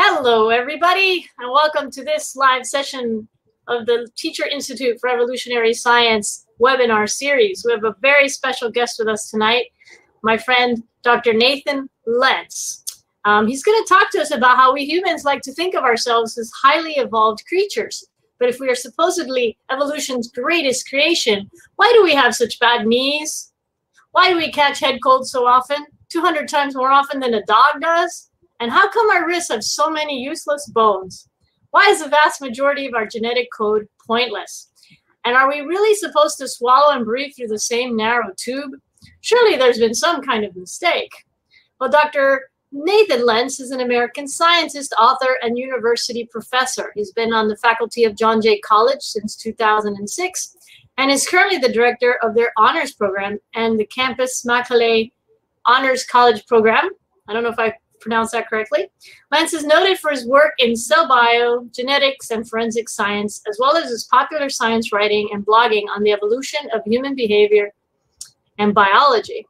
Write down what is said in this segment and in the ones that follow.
Hello, everybody, and welcome to this live session of the Teacher Institute for Evolutionary Science webinar series. We have a very special guest with us tonight, my friend Dr. Nathan Lents. Um, he's going to talk to us about how we humans like to think of ourselves as highly evolved creatures. But if we are supposedly evolution's greatest creation, why do we have such bad knees? Why do we catch head colds so often? 200 times more often than a dog does? And how come our wrists have so many useless bones? Why is the vast majority of our genetic code pointless? And are we really supposed to swallow and breathe through the same narrow tube? Surely there's been some kind of mistake. Well, Dr. Nathan Lents is an American scientist, author, and university professor. He's been on the faculty of John Jay College since 2006 and is currently the director of their honors program and the Campus Macaulay Honors College program. I don't know if I pronounced that correctly. Lents is noted for his work in cell bio, genetics, and forensic science, as well as his popular science writing and blogging on the evolution of human behavior and biology.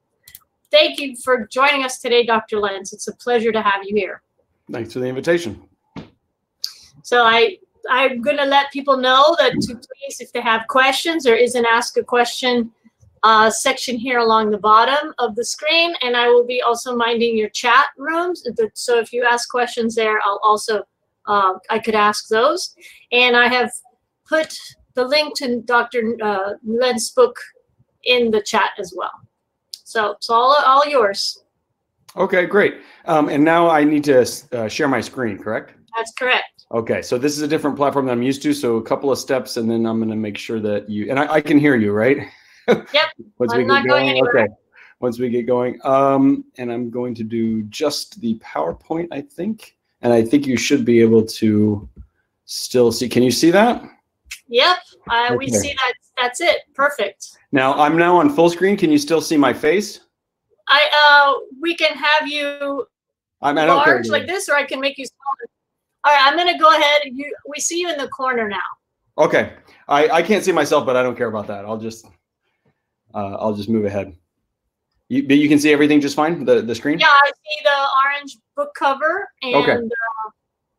Thank you for joining us today, Dr. Lents. It's a pleasure to have you here. Thanks for the invitation. So I I'm going to let people know that to please, if they have questions, or isn't ask a question uh, section here along the bottom of the screen, and I will be also minding your chat rooms. So if you ask questions there, I'll also uh, I could ask those. And I have put the link to Dr. Uh, Lents's book in the chat as well. So it's all all yours. Okay, great. Um, and now I need to uh, share my screen, correct? That's correct. Okay, so this is a different platform than I'm used to. So a couple of steps, and then I'm going to make sure that you and I, I can hear you, right? Yep. Once I'm we get going, going okay. Once we get going, um, and I'm going to do just the PowerPoint, I think, and I think you should be able to still see. Can you see that? Yep, uh, okay. we see that. That's it. Perfect. Now I'm now on full screen. Can you still see my face? I uh, we can have you I'm at large like this, or I can make you smaller. All right, I'm gonna go ahead. You, we see you in the corner now. Okay, I I can't see myself, but I don't care about that. I'll just uh, I'll just move ahead. You, but you can see everything just fine. The the screen. Yeah, I see the orange book cover, and okay. uh,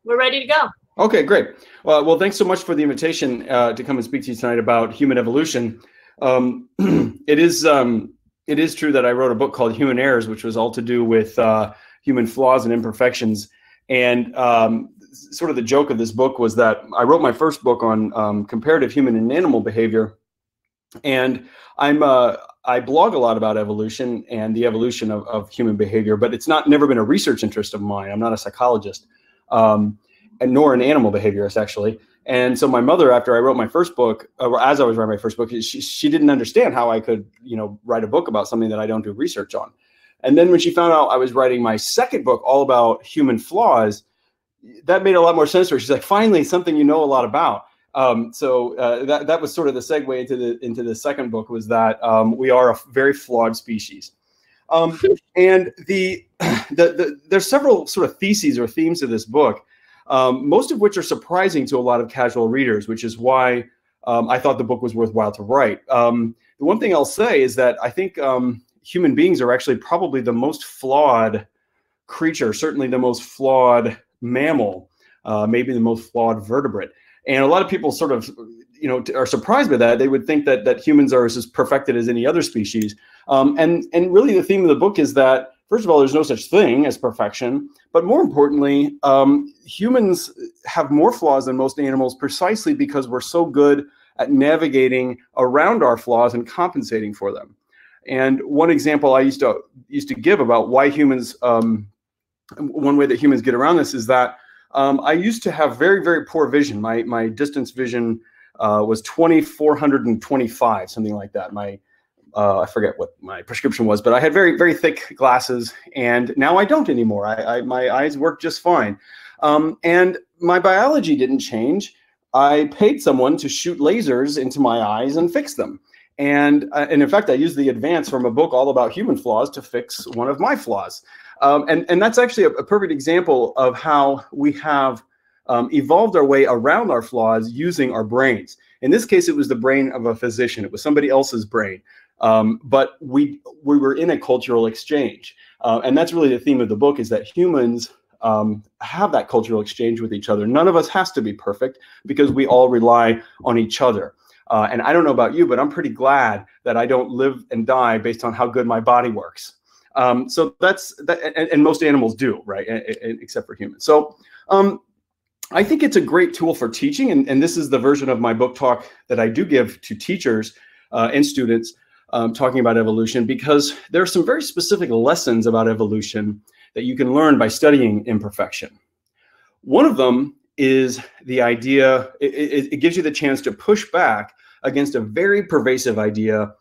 we're ready to go. Okay, great. Well, well, thanks so much for the invitation uh, to come and speak to you tonight about human evolution. Um, it is um, it is true that I wrote a book called Human Errors, which was all to do with uh, human flaws and imperfections. And um, sort of the joke of this book was that I wrote my first book on um, comparative human and animal behavior, and I'm uh, I blog a lot about evolution and the evolution of, of human behavior, but it's not never been a research interest of mine. I'm not a psychologist. Um, and nor an animal behaviorist actually. And so my mother, after I wrote my first book, or as I was writing my first book, she, she didn't understand how I could, you know, write a book about something that I don't do research on. And then when she found out I was writing my second book all about human flaws, that made a lot more sense to her. She's like, finally, something you know a lot about. Um, so uh, that that was sort of the segue into the into the second book was that um, we are a very flawed species. Um, and the, the, the there's several sort of theses or themes of this book um, most of which are surprising to a lot of casual readers, which is why um, I thought the book was worthwhile to write. Um, the one thing I'll say is that I think um, human beings are actually probably the most flawed creature, certainly the most flawed mammal, uh, maybe the most flawed vertebrate. And a lot of people sort of, you know, are surprised by that. They would think that that humans are as perfected as any other species. Um, and and really, the theme of the book is that first of all, there's no such thing as perfection. But more importantly, um, humans have more flaws than most animals precisely because we're so good at navigating around our flaws and compensating for them. And one example I used to used to give about why humans, um, one way that humans get around this is that um, I used to have very very poor vision. My my distance vision uh, was 2425, something like that. My uh, I forget what my prescription was, but I had very, very thick glasses, and now I don't anymore. I, I my eyes work just fine, um, and my biology didn't change. I paid someone to shoot lasers into my eyes and fix them, and uh, and in fact, I used the advance from a book all about human flaws to fix one of my flaws, um, and and that's actually a, a, perfect example of how we have um, evolved our way around our flaws using our brains. In this case, it was the brain of a physician. It was somebody else's brain. Um, but we we were in a cultural exchange, uh, and that's really the theme of the book: is that humans um, have that cultural exchange with each other. None of us has to be perfect because we all rely on each other. Uh, and I don't know about you, but I'm pretty glad that I don't live and die based on how good my body works. Um, so that's that, and, and, most animals do, right? except for humans. So um, I think it's a great tool for teaching, and, and, this is the version of my book talk that I do give to teachers uh, and students um, talking about evolution because there are some very specific lessons about evolution that you can learn by studying imperfection. One of them is the idea, it, it, it gives you the chance to push back against a very pervasive idea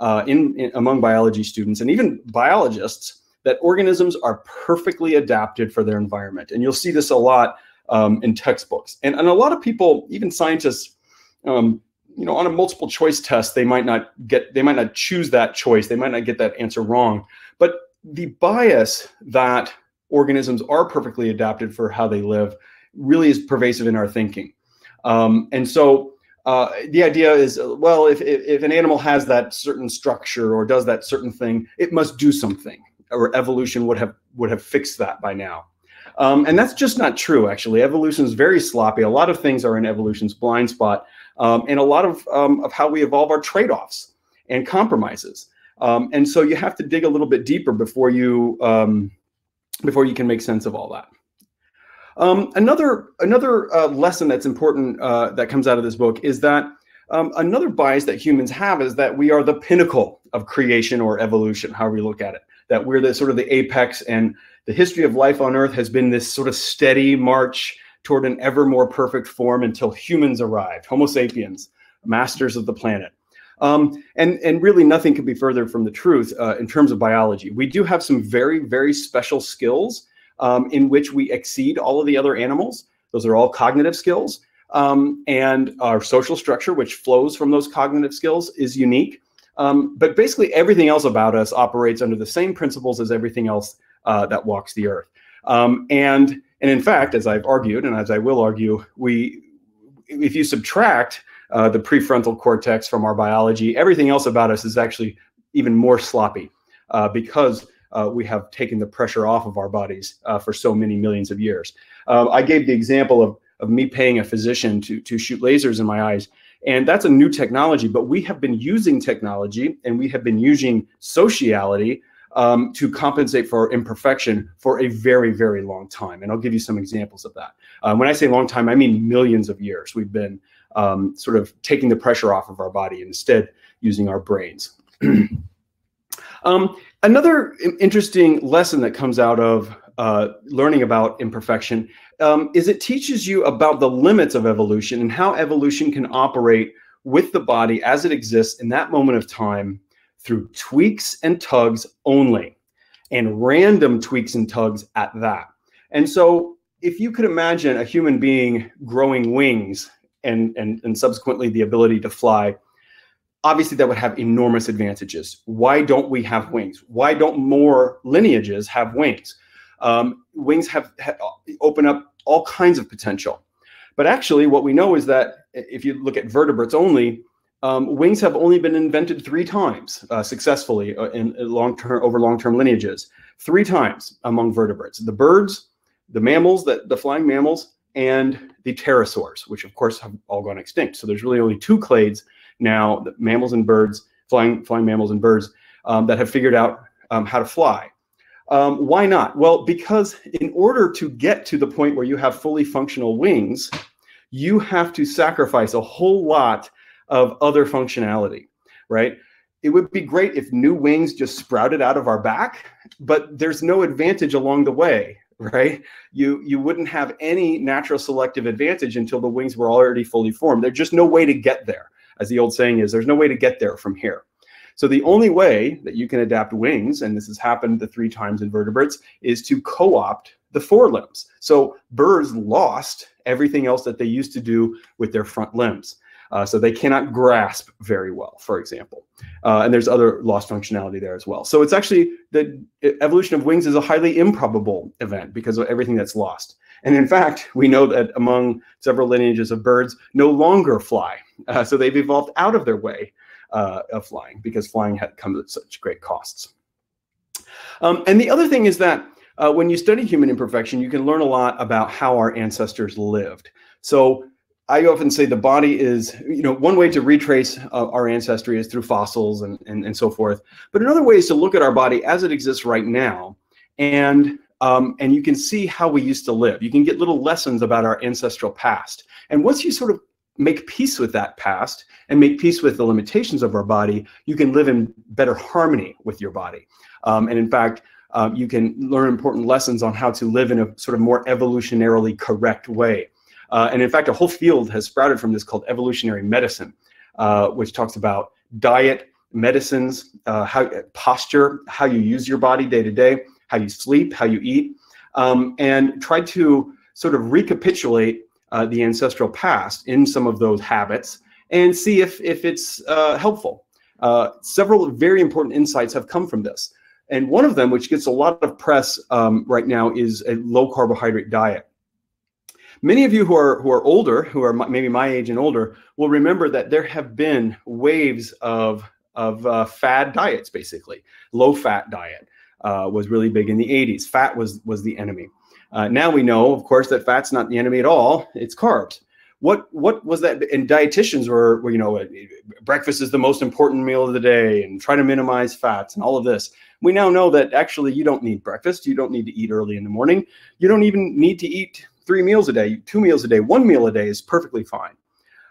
uh, in, in, among biology students and even biologists that organisms are perfectly adapted for their environment. And you'll see this a lot um, in textbooks. And, and a lot of people, even scientists, um, you know, on a multiple choice test, they might not get, they might not choose that choice. They might not get that answer wrong. But the bias that organisms are perfectly adapted for how they live really is pervasive in our thinking. Um, and so uh, the idea is, well, if, if, if an animal has that certain structure or does that certain thing, it must do something, or evolution would have would have fixed that by now. Um, and that's just not true, actually. Evolution is very sloppy. A lot of things are in evolution's blind spot, um, and a lot of, um, of how we evolve are trade offs and compromises. Um, and so you have to dig a little bit deeper before you, um, before you can make sense of all that. Um, another another uh, lesson that's important uh, that comes out of this book is that another bias that humans have is that we are the pinnacle of creation or evolution, however you look at it. That we're the sort of the apex and the history of life on Earth has been this sort of steady march toward an ever more perfect form until humans arrived, Homo sapiens, masters of the planet. Um, and, and really nothing could be further from the truth uh, in terms of biology. We do have some very, very special skills um, in which we exceed all of the other animals. Those are all cognitive skills. Um, and our social structure, which flows from those cognitive skills, is unique. Um, but basically, everything else about us operates under the same principles as everything else uh, that walks the earth. Um, and and in fact, as I've argued, and as I will argue, we if you subtract uh, the prefrontal cortex from our biology, everything else about us is actually even more sloppy uh, because uh, we have taken the pressure off of our bodies uh, for so many millions of years. Um, I gave the example of, of me paying a physician to, to shoot lasers in my eyes. And that's a new technology, but we have been using technology and we have been using sociality um, to compensate for imperfection for a very, very long time. And I'll give you some examples of that. Um, when I say long time, I mean millions of years. We've been um, sort of taking the pressure off of our body and instead using our brains. Um, another interesting lesson that comes out of uh, learning about imperfection um, is it teaches you about the limits of evolution and how evolution can operate with the body as it exists in that moment of time through tweaks and tugs only, and random tweaks and tugs at that. And so, if you could imagine a human being growing wings and, and, and subsequently the ability to fly, obviously that would have enormous advantages. Why don't we have wings? Why don't more lineages have wings? Um, wings have, have open up all kinds of potential. But actually, what we know is that if you look at vertebrates only, um, wings have only been invented three times uh, successfully uh, in, in long-term over long-term lineages. Three times among vertebrates: the birds, the mammals, that the flying mammals, and the pterosaurs, which of course have all gone extinct. So there's really only two clades now: mammals and birds, flying flying mammals and birds um, that have figured out um, how to fly. Um, why not? Well, because in order to get to the point where you have fully functional wings, you have to sacrifice a whole lot of other functionality, right? It would be great if new wings just sprouted out of our back, but there's no advantage along the way, right? You you wouldn't have any natural selective advantage until the wings were already fully formed. There's just no way to get there. As the old saying is, there's no way to get there from here. So the only way that you can adapt wings, and this has happened the three times in vertebrates, is to co-opt the forelimbs. So birds lost everything else that they used to do with their front limbs. Uh, so they cannot grasp very well, for example. Uh, and there's other lost functionality there as well. So it's actually the evolution of wings is a highly improbable event because of everything that's lost. And in fact, we know that among several lineages of birds no longer fly. Uh, so they've evolved out of their way uh, of flying because flying had come at such great costs. Um, and the other thing is that uh, when you study human imperfection, you can learn a lot about how our ancestors lived. So I often say the body is, you know, one way to retrace uh, our ancestry is through fossils and, and, and so forth. But another way is to look at our body as it exists right now. And, um, and you can see how we used to live. You can get little lessons about our ancestral past. And once you sort of make peace with that past and make peace with the limitations of our body, you can live in better harmony with your body. Um, and in fact, uh, you can learn important lessons on how to live in a sort of more evolutionarily correct way. Uh, and in fact, a whole field has sprouted from this called evolutionary medicine, uh, which talks about diet, medicines, uh, how posture, how you use your body day to day, how you sleep, how you eat, um, and try to sort of recapitulate uh, the ancestral past in some of those habits and see if, if it's uh, helpful. Uh, several very important insights have come from this. And one of them, which gets a lot of press um, right now, is a low carbohydrate diet. Many of you who are who are older, who are maybe my age and older, will remember that there have been waves of of uh, fad diets. Basically, low fat diet uh, was really big in the 80s. Fat was was the enemy. Uh, now we know, of course, that fat's not the enemy at all. It's carbs. What what was that? And dietitians were, were you know, breakfast is the most important meal of the day, and try to minimize fats and all of this. We now know that actually you don't need breakfast. You don't need to eat early in the morning. You don't even need to eat three meals a day, two meals a day, one meal a day is perfectly fine.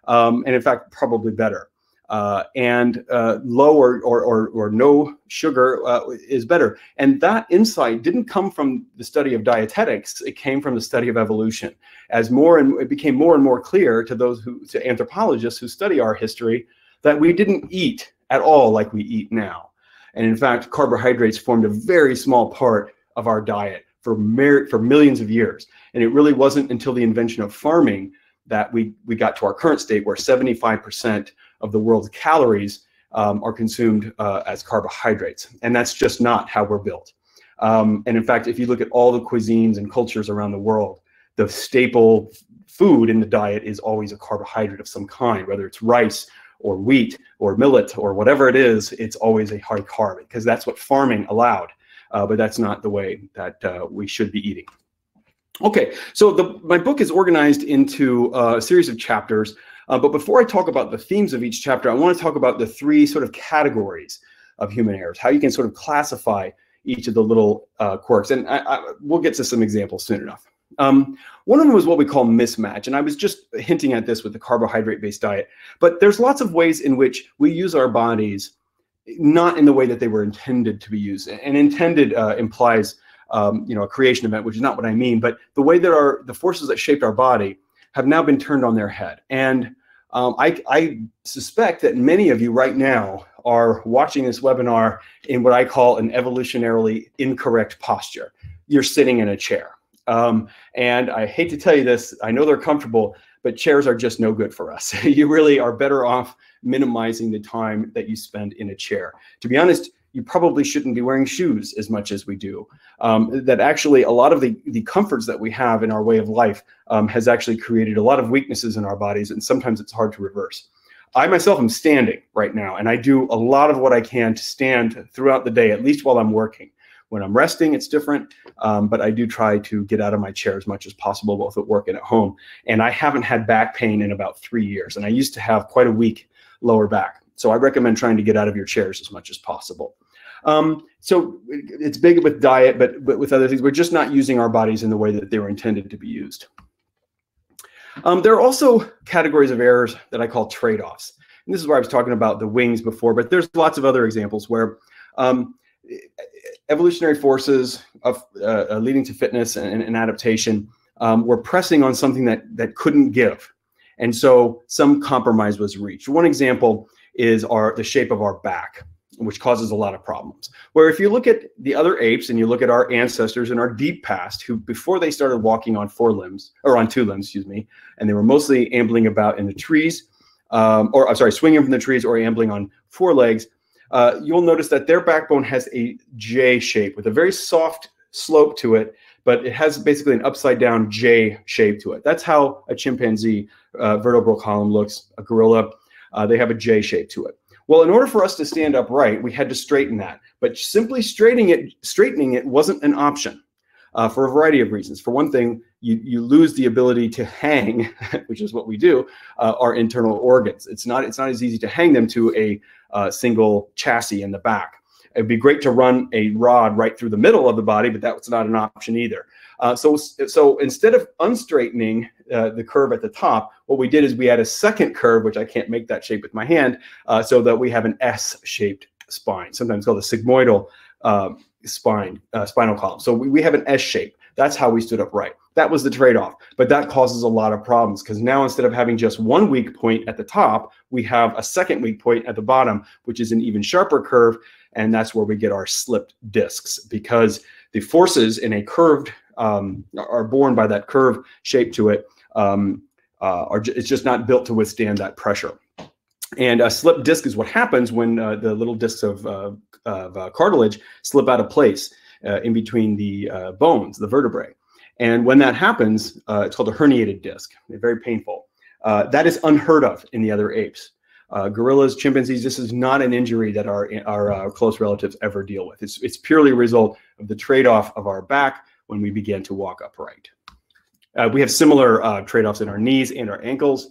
Um, and in fact, probably better. Uh, and uh, low or, or, or, or, no sugar uh, is better. And that insight didn't come from the study of dietetics, it came from the study of evolution. As more and it became more and more clear to those who, to anthropologists who study our history, that we didn't eat at all like we eat now. And in fact, carbohydrates formed a very small part of our diet for, mer- for millions of years. And it really wasn't until the invention of farming that we, we got to our current state where 75% of the world's calories um, are consumed uh, as carbohydrates. And that's just not how we're built. Um, and in fact, if you look at all the cuisines and cultures around the world, the staple food in the diet is always a carbohydrate of some kind, whether it's rice or wheat or millet or whatever it is, it's always a high carb because that's what farming allowed. Uh, but that's not the way that uh, we should be eating. Okay, so the, my book is organized into uh, a series of chapters. Uh, but before I talk about the themes of each chapter, I want to talk about the three sort of categories of human errors, how you can sort of classify each of the little uh, quirks. And I, I, we'll get to some examples soon enough. Um, one of them was what we call mismatch. And I was just hinting at this with the carbohydrate based diet. But there's lots of ways in which we use our bodies not in the way that they were intended to be used. And intended uh, implies um, you know a creation event, which is not what I mean. But the way that our the forces that shaped our body have now been turned on their head. And um, I, I suspect that many of you right now are watching this webinar in what I call an evolutionarily incorrect posture. You're sitting in a chair. Um, and I hate to tell you this, I know they're comfortable, but chairs are just no good for us. you really are better off minimizing the time that you spend in a chair. To be honest, you probably shouldn't be wearing shoes as much as we do. Um, that actually, a lot of the, the comforts that we have in our way of life um, has actually created a lot of weaknesses in our bodies, and sometimes it's hard to reverse. I myself am standing right now, and I do a lot of what I can to stand throughout the day, at least while I'm working. When I'm resting, it's different, um, but I do try to get out of my chair as much as possible, both at work and at home. And I haven't had back pain in about three years, and I used to have quite a weak lower back. So I recommend trying to get out of your chairs as much as possible. Um, so it's big with diet, but, but with other things, we're just not using our bodies in the way that they were intended to be used. Um, there are also categories of errors that I call trade-offs. And this is where I was talking about the wings before, but there's lots of other examples where um, evolutionary forces of uh, uh, leading to fitness and, and adaptation um, were pressing on something that that couldn't give, and so some compromise was reached. One example is our the shape of our back, which causes a lot of problems. Where if you look at the other apes and you look at our ancestors in our deep past, who before they started walking on four limbs or on two limbs, excuse me, and they were mostly ambling about in the trees, um, or I'm sorry, swinging from the trees or ambling on four legs uh, you'll notice that their backbone has a J shape with a very soft slope to it, but it has basically an upside down J shape to it. That's how a chimpanzee uh, vertebral column looks, a gorilla. Uh, they have a J shape to it. Well, in order for us to stand upright, we had to straighten that. But simply straightening it, straightening it wasn't an option. uh, for a variety of reasons. For one thing, you, you lose the ability to hang, which is what we do, uh, our internal organs. It's not, it's not as easy to hang them to a uh, single chassis in the back. It'd be great to run a rod right through the middle of the body, but that's not an option either. Uh, so, so instead of unstraightening uh, the curve at the top, what we did is we had a second curve, which I can't make that shape with my hand, uh, so that we have an S-shaped spine, sometimes called a sigmoidal um, spine, uh, spinal column. So we, we have an S shape. That's how we stood up right. That was the trade-off, but that causes a lot of problems because now instead of having just one weak point at the top, we have a second weak point at the bottom, which is an even sharper curve, and that's where we get our slipped discs because the forces in a curved um, are born by that curve shape to it. Um, uh, are it's just not built to withstand that pressure. And a slip disc is what happens when uh, the little discs of, uh, of uh, cartilage slip out of place uh, in between the uh, bones, the vertebrae. And when that happens, it's called a herniated disc. Very painful. that is unheard of in the other apes. gorillas, chimpanzees, this is not an injury that our, our close relatives ever deal with. It's, it's purely a result of the trade-off of our back when we begin to walk upright. Uh, we have similar uh, trade-offs in our knees and our ankles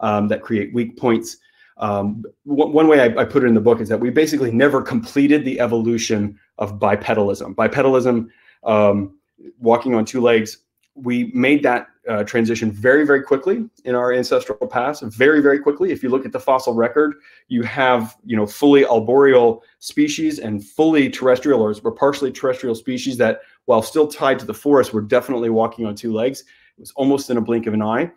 um, that create weak points. Um, one way I, I, put it in the book is that we basically never completed the evolution of bipedalism. Bipedalism, um, walking on two legs, we made that uh, transition very, very quickly in our ancestral past, very, very quickly. If you look at the fossil record, you have, you know, fully arboreal species and fully terrestrial or, or partially terrestrial species that, while still tied to the forest, were definitely walking on two legs. It was almost in a blink of an eye.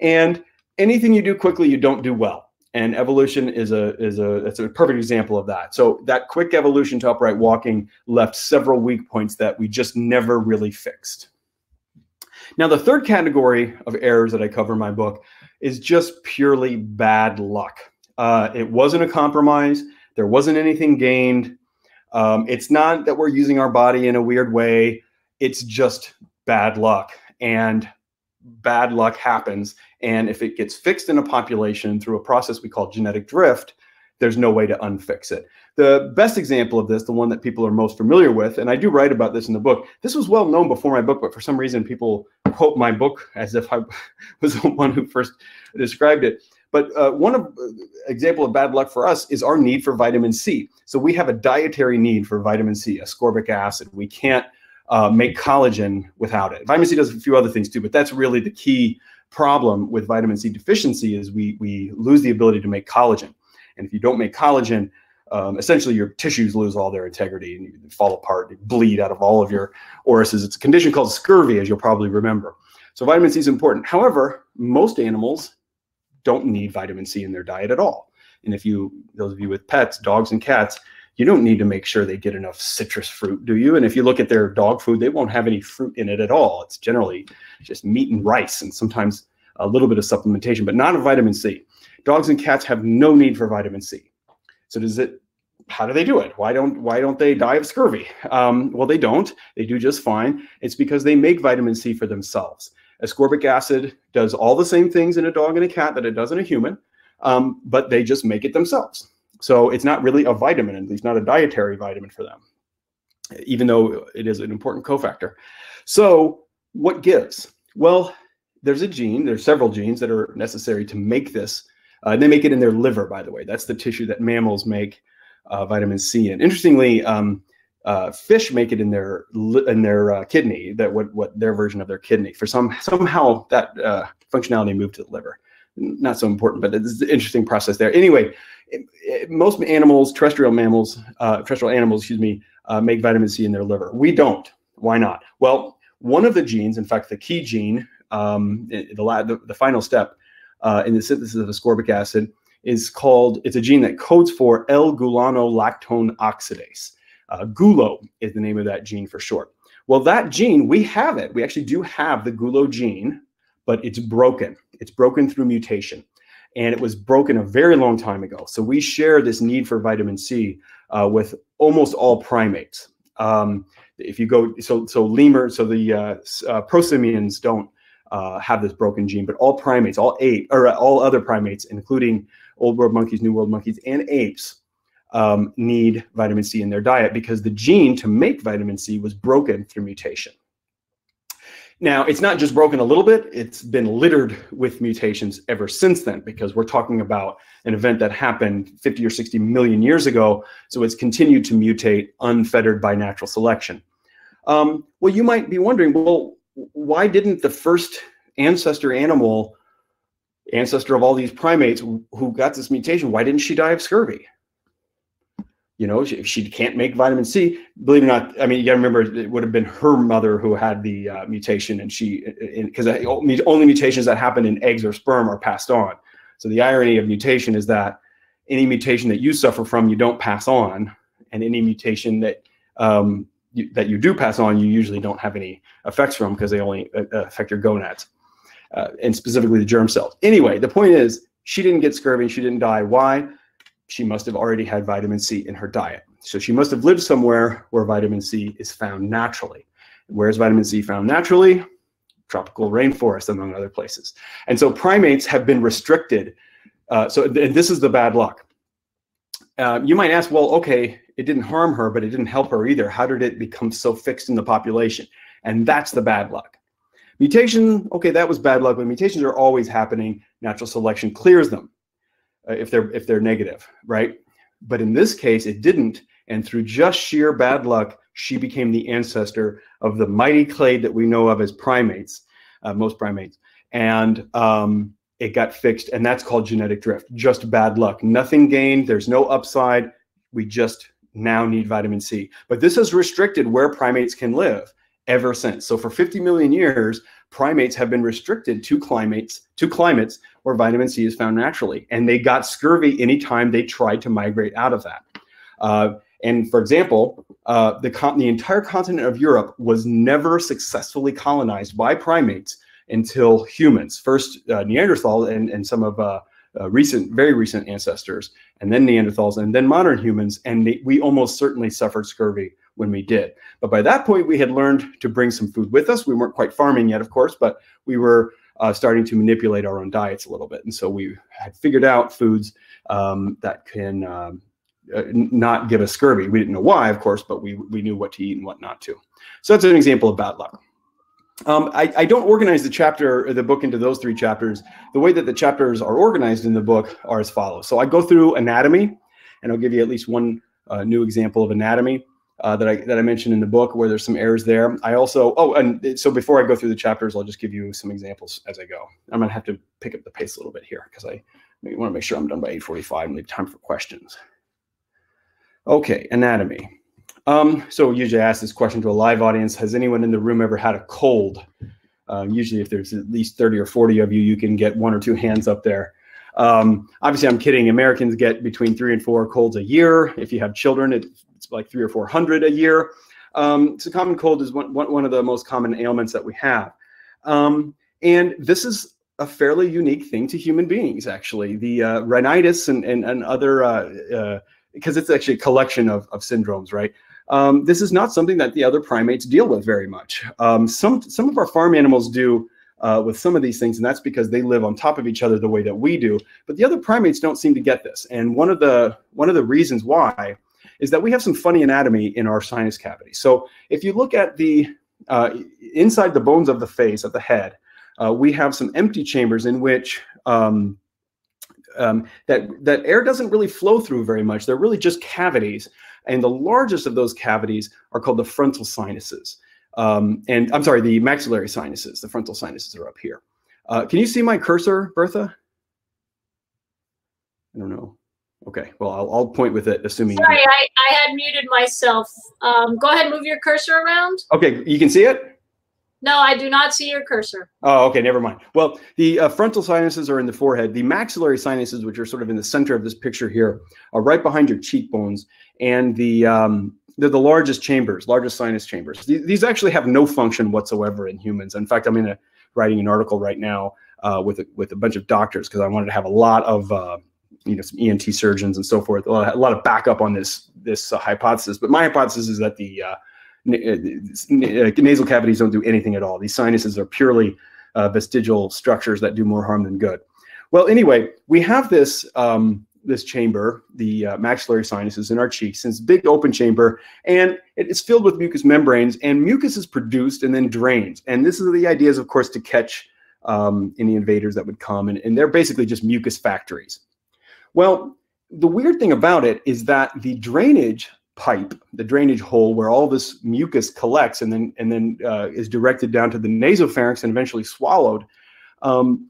And anything you do quickly, you don't do well. And evolution is a is a it's a perfect example of that. So that quick evolution to upright walking left several weak points that we just never really fixed. Now, the third category of errors that I cover in my book is just purely bad luck. Uh, it wasn't a compromise. There wasn't anything gained. Um, it's not that we're using our body in a weird way. It's just bad luck. And bad luck happens. And if it gets fixed in a population through a process we call genetic drift, there's no way to unfix it. The best example of this, the one that people are most familiar with, and I do write about this in the book. This was well known before my book, but for some reason people quote my book as if I was the one who first described it. But uh, one of, uh, example of bad luck for us is our need for vitamin C. So we have a dietary need for vitamin C, ascorbic acid. We can't uh, make collagen without it. Vitamin C does a few other things too, but that's really the key problem with vitamin C deficiency is we, we lose the ability to make collagen. And if you don't make collagen, um, essentially your tissues lose all their integrity and you fall apart, you bleed out of all of your orifices. It's a condition called scurvy, as you'll probably remember. So vitamin C is important. However, most animals don't need vitamin C in their diet at all. And if you, those of you with pets, dogs and cats, you don't need to make sure they get enough citrus fruit, do you? And if you look at their dog food, they won't have any fruit in it at all. It's generally just meat and rice and sometimes a little bit of supplementation, but not a vitamin C. Dogs and cats have no need for vitamin C. So does it? How do they do it? Why don't Why don't they die of scurvy? Um, well, they don't. They do just fine. It's because they make vitamin C for themselves. Ascorbic acid does all the same things in a dog and a cat that it does in a human, um, but they just make it themselves. So it's not really a vitamin, at least not a dietary vitamin for them, even though it is an important cofactor. So what gives? Well, there's a gene. There's several genes that are necessary to make this uh, they make it in their liver, by the way. That's the tissue that mammals make uh, vitamin C in. Interestingly, um, uh, fish make it in their in their uh, kidney. That what what their version of their kidney. For some somehow that uh, functionality moved to the liver. Not so important, but it's an interesting process there. Anyway, most animals, terrestrial mammals, uh, terrestrial animals, excuse me, uh, make vitamin C in their liver. We don't. Why not? Well, one of the genes, in fact, the key gene, um, the, the, the final step uh, in the synthesis of ascorbic acid is called, it's a gene that codes for L-gulonolactone oxidase. Uh, GULO is the name of that gene for short. Well, that gene, we have it. We actually do have the GULO gene, but it's broken. It's broken through mutation. And it was broken a very long time ago. So we share this need for vitamin C uh, with almost all primates. Um, if you go, so so lemur, so the uh, uh, prosimians don't uh, have this broken gene, but all primates, all ape or all other primates, including old world monkeys, new world monkeys, and apes, um, need vitamin C in their diet because the gene to make vitamin C was broken through mutation. Now, it's not just broken a little bit, it's been littered with mutations ever since then, because we're talking about an event that happened 50 or 60 million years ago. So it's continued to mutate unfettered by natural selection. Um, well, you might be wondering, well, why didn't the first ancestor animal, ancestor of all these primates who got this mutation, why didn't she die of scurvy? You know, if she can't make vitamin C, believe it or not, I mean, you got to remember it would have been her mother who had the uh, mutation, and she, because only mutations that happen in eggs or sperm are passed on. So the irony of mutation is that any mutation that you suffer from, you don't pass on, and any mutation that um, you, that you do pass on, you usually don't have any effects from because they only uh, affect your gonads, uh, and specifically the germ cells. Anyway, the point is, she didn't get scurvy, she didn't die. Why? She must have already had vitamin C in her diet. So she must have lived somewhere where vitamin C is found naturally. Where is vitamin C found naturally? Tropical rainforest, among other places. And so primates have been restricted. Uh, so and this is the bad luck. Uh, you might ask, well, okay, it didn't harm her, but it didn't help her either. How did it become so fixed in the population? And that's the bad luck. Mutation, okay, that was bad luck, but mutations are always happening. Natural selection clears them. Uh, if they're if they're negative, right? But in this case, it didn't, and through just sheer bad luck, she became the ancestor of the mighty clade that we know of as primates, uh, most primates, and um, it got fixed, and that's called genetic drift. Just bad luck, nothing gained. There's no upside. We just now need vitamin C. But this has restricted where primates can live ever since. So for 50 million years, primates have been restricted to climates to climates where vitamin C is found naturally, and they got scurvy anytime they tried to migrate out of that. Uh, and for example, uh, the the entire continent of Europe was never successfully colonized by primates until humans. First uh, Neanderthal and, and some of uh, uh, recent, very recent ancestors, and then Neanderthals, and then modern humans, and they, we almost certainly suffered scurvy when we did. But by that point, we had learned to bring some food with us. We weren't quite farming yet, of course, but we were uh, starting to manipulate our own diets a little bit. And so we had figured out foods um, that can um, uh, not give us scurvy. We didn't know why, of course, but we, we knew what to eat and what not to. So that's an example of bad luck. Um, I, I, don't organize the chapter, the book into those three chapters. The way that the chapters are organized in the book are as follows. So I go through anatomy, and I'll give you at least one uh, new example of anatomy uh, that I that I mentioned in the book where there's some errors there. I also oh and so before I go through the chapters, I'll just give you some examples as I go. I'm gonna have to pick up the pace a little bit here because I want to make sure I'm done by 8:45 and leave time for questions. Okay, anatomy. Um, so usually I ask this question to a live audience: Has anyone in the room ever had a cold? Um, usually, if there's at least 30 or 40 of you, you can get one or two hands up there. Um, obviously, I'm kidding. Americans get between three and four colds a year. If you have children, it like three or 400 a year. Um, so common cold is one, one of the most common ailments that we have. Um, and this is a fairly unique thing to human beings, actually. The uh, rhinitis and, and, and other, because uh, uh, it's actually a collection of, of syndromes, right? Um, this is not something that the other primates deal with very much. Um, some, some of our farm animals do uh, with some of these things, and that's because they live on top of each other the way that we do. But the other primates don't seem to get this. And one of the, one of the reasons why is that we have some funny anatomy in our sinus cavity. So if you look at the uh, inside the bones of the face, of the head, uh, we have some empty chambers in which um, um, that that air doesn't really flow through very much. They're really just cavities, and the largest of those cavities are called the frontal sinuses. Um, and I'm sorry, the maxillary sinuses. The frontal sinuses are up here. Uh, can you see my cursor, Bertha? I don't know. Okay, well, I'll, I'll point with it, assuming. Sorry, I, I had muted myself. Um, go ahead and move your cursor around. Okay, you can see it? No, I do not see your cursor. Oh, okay, never mind. Well, the uh, frontal sinuses are in the forehead. The maxillary sinuses, which are sort of in the center of this picture here, are right behind your cheekbones. And the um, they're the largest chambers, largest sinus chambers. These, these actually have no function whatsoever in humans. In fact, I'm in a, writing an article right now uh, with a, with a bunch of doctors because I wanted to have a lot of uh, you know some ENT surgeons and so forth. A lot of, a lot of backup on this this uh, hypothesis, but my hypothesis is that the uh, uh, nasal cavities don't do anything at all. These sinuses are purely uh, vestigial structures that do more harm than good. Well, anyway, we have this um, this chamber, the uh, maxillary sinuses in our cheeks. And it's big open chamber, and it's filled with mucous membranes. And mucus is produced and then drains. And this is the idea is, of course, to catch um, any invaders that would come. And, and they're basically just mucus factories. Well, the weird thing about it is that the drainage pipe, the drainage hole where all this mucus collects and then and then uh, is directed down to the nasopharynx and eventually swallowed, um,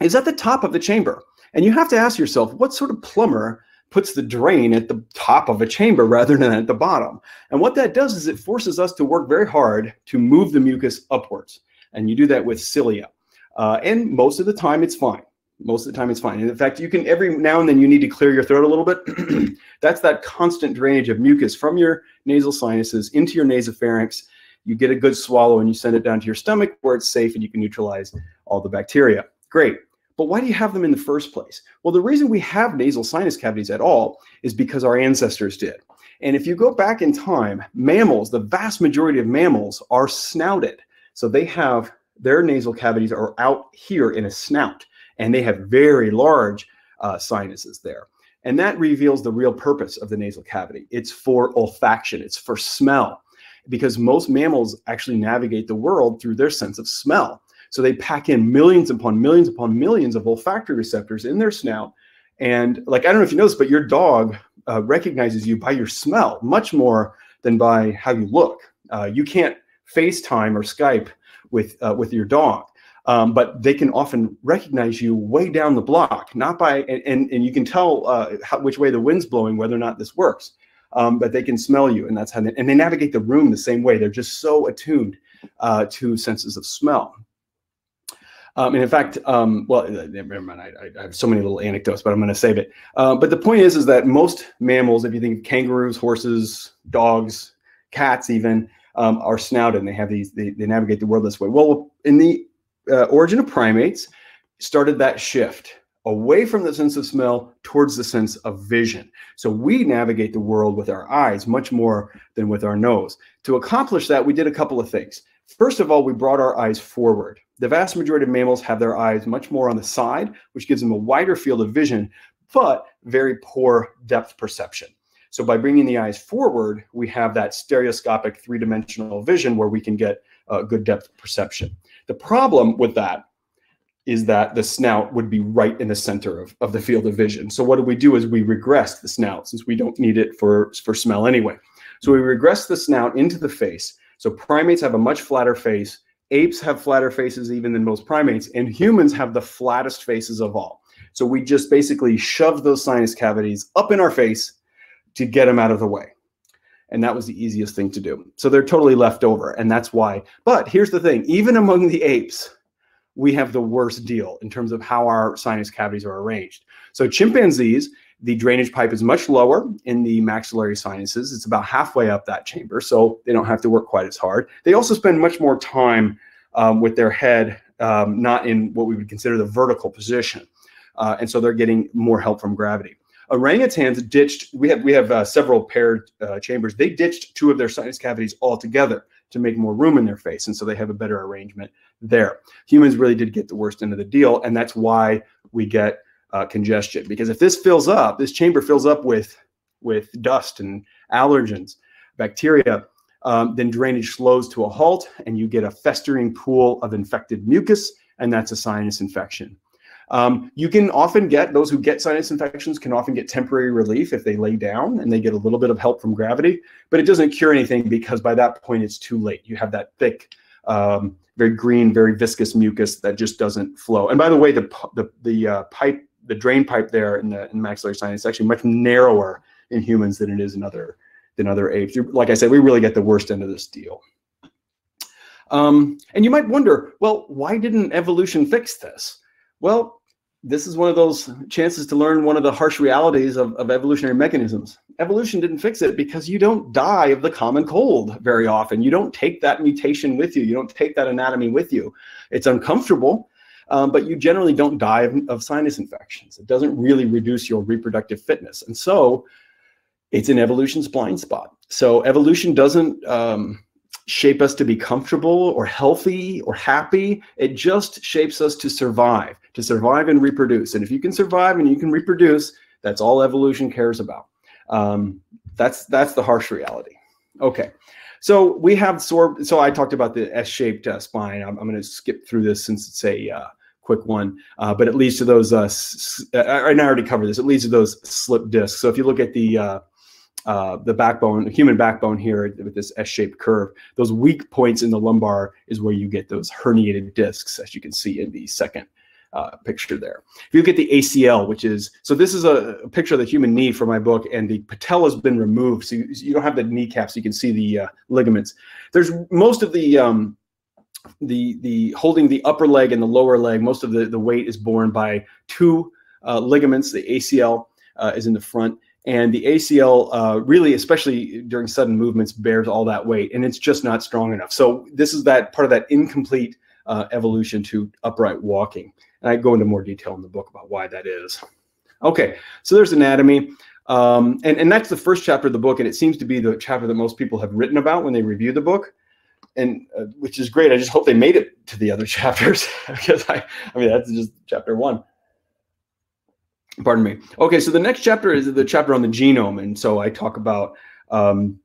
is at the top of the chamber. And you have to ask yourself, what sort of plumber puts the drain at the top of a chamber rather than at the bottom? And what that does is it forces us to work very hard to move the mucus upwards. And you do that with cilia. Uh, and most of the time, it's fine. Most of the time, it's fine. And in fact, you can every now and then you need to clear your throat a little bit. That's that constant drainage of mucus from your nasal sinuses into your nasopharynx. You get a good swallow and you send it down to your stomach where it's safe and you can neutralize all the bacteria. Great. But why do you have them in the first place? Well, the reason we have nasal sinus cavities at all is because our ancestors did. And if you go back in time, mammals, the vast majority of mammals are snouted. So they have their nasal cavities are out here in a snout, and they have very large uh, sinuses there. And that reveals the real purpose of the nasal cavity. It's for olfaction, it's for smell, because most mammals actually navigate the world through their sense of smell. So they pack in millions upon millions upon millions of olfactory receptors in their snout. And like, I don't know if you know this, but your dog uh, recognizes you by your smell much more than by how you look. Uh, you can't FaceTime or Skype with uh, with your dog. Um, but they can often recognize you way down the block, not by and and, and you can tell uh, how, which way the wind's blowing, whether or not this works. Um, but they can smell you, and that's how they, and they navigate the room the same way. They're just so attuned uh, to senses of smell. Um, and in fact, um, well, uh, never mind. I, I, have so many little anecdotes, but I'm going to save it. Uh, but the point is, is that most mammals, if you think of kangaroos, horses, dogs, cats, even um, are snouted and they have these, they, they navigate the world this way. Well, in the uh, origin of primates, started that shift away from the sense of smell towards the sense of vision. So we navigate the world with our eyes much more than with our nose. To accomplish that, we did a couple of things. First of all, we brought our eyes forward. The vast majority of mammals have their eyes much more on the side, which gives them a wider field of vision, but very poor depth perception. So by bringing the eyes forward, we have that stereoscopic three-dimensional vision where we can get uh, good depth perception. The problem with that is that the snout would be right in the center of, of the field of vision. So what do we do is we regress the snout since we don't need it for, for smell anyway. So we regress the snout into the face. So primates have a much flatter face. Apes have flatter faces even than most primates, and humans have the flattest faces of all. So we just basically shove those sinus cavities up in our face to get them out of the way. And that was the easiest thing to do. So they're totally left over. And that's why. But here's the thing even among the apes, we have the worst deal in terms of how our sinus cavities are arranged. So chimpanzees, the drainage pipe is much lower in the maxillary sinuses. It's about halfway up that chamber, so they don't have to work quite as hard. They also spend much more time um, with their head um, not in what we would consider the vertical position. Uh, and so they're getting more help from gravity. Orangutans ditched. We have we have uh, several paired uh, chambers. They ditched two of their sinus cavities altogether to make more room in their face, and so they have a better arrangement there. Humans really did get the worst end of the deal, and that's why we get uh, congestion. Because if this fills up, this chamber fills up with with dust and allergens, bacteria, um, then drainage slows to a halt, and you get a festering pool of infected mucus, and that's a sinus infection. Um, you can often get those who get sinus infections can often get temporary relief if they lay down and they get a little bit of help from gravity, but it doesn't cure anything because by that point it's too late. You have that thick, um, very green, very viscous mucus that just doesn't flow. And by the way, the the the uh, pipe, the drain pipe there in the in maxillary sinus is actually much narrower in humans than it is in other than other apes. Like I said, we really get the worst end of this deal. Um, and you might wonder, well, why didn't evolution fix this? Well, this is one of those chances to learn one of the harsh realities of, of evolutionary mechanisms. Evolution didn't fix it because you don't die of the common cold very often. You don't take that mutation with you. You don't take that anatomy with you. It's uncomfortable, um, but you generally don't die of, of sinus infections. It doesn't really reduce your reproductive fitness. And so it's an evolution's blind spot. So evolution doesn't um, shape us to be comfortable or healthy or happy. It just shapes us to survive, to survive and reproduce. And if you can survive and you can reproduce, That's all evolution cares about. Um, that's that's the harsh reality. Okay, so we have. So I talked about the S-shaped uh, spine. I'm, I'm going to skip through this since it's a uh, quick one, uh, but it leads to those. Uh, uh, I already covered this. It leads to those slip discs. So if you look at the uh, uh, the backbone, the human backbone here with this S-shaped curve, those weak points in the lumbar is where you get those herniated discs, as you can see in the second uh, picture there. If you look at the ACL, which is, so this is a, a, picture of the human knee for my book, and the patella has been removed. So you, you don't have the kneecap, so you can see the uh, ligaments. There's most of the, um, the, the holding the upper leg and the lower leg, most of the, the weight is borne by two uh, ligaments. The ACL uh, is in the front, and the ACL uh, really, especially during sudden movements, bears all that weight, and it's just not strong enough. So this is that part of that incomplete uh, evolution to upright walking. And I go into more detail in the book about why that is. Okay, so there's anatomy. Um, and, and that's the first chapter of the book, and it seems to be the chapter that most people have written about when they review the book, and uh, which is great. I just hope they made it to the other chapters because I, I mean, that's just chapter one. Pardon me. Okay, so the next chapter is the chapter on the genome, and so I talk about um,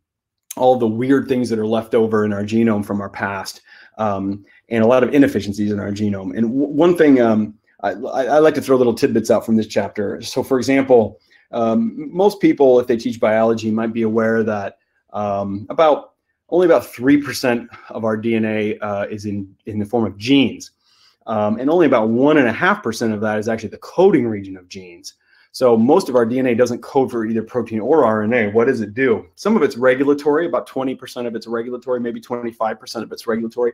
all the weird things that are left over in our genome from our past um, and a lot of inefficiencies in our genome. And one thing um, I, I, like to throw little tidbits out from this chapter. So, for example, um, most people, if they teach biology, might be aware that um, about only about three percent of our DNA uh, is in in the form of genes, um, and only about one and a half percent of that is actually the coding region of genes. So most of our DNA doesn't code for either protein or RNA. What does it do? Some of it's regulatory, about 20% of it's regulatory, maybe 25% of it's regulatory.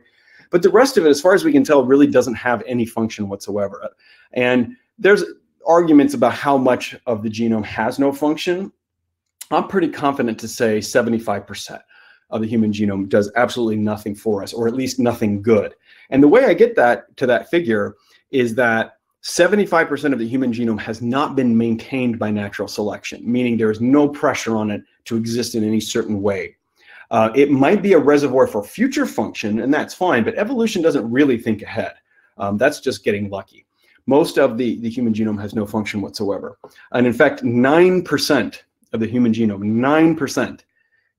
But the rest of it, as far as we can tell, really doesn't have any function whatsoever. And there's arguments about how much of the genome has no function. I'm pretty confident to say 75% of the human genome does absolutely nothing for us, or at least nothing good. And the way I get that to that figure is that 75% of the human genome has not been maintained by natural selection, meaning there is no pressure on it to exist in any certain way. Uh, it might be a reservoir for future function, and that's fine, but evolution doesn't really think ahead. Um, that's just getting lucky. Most of the, the human genome has no function whatsoever. And in fact, 9% of the human genome, 9%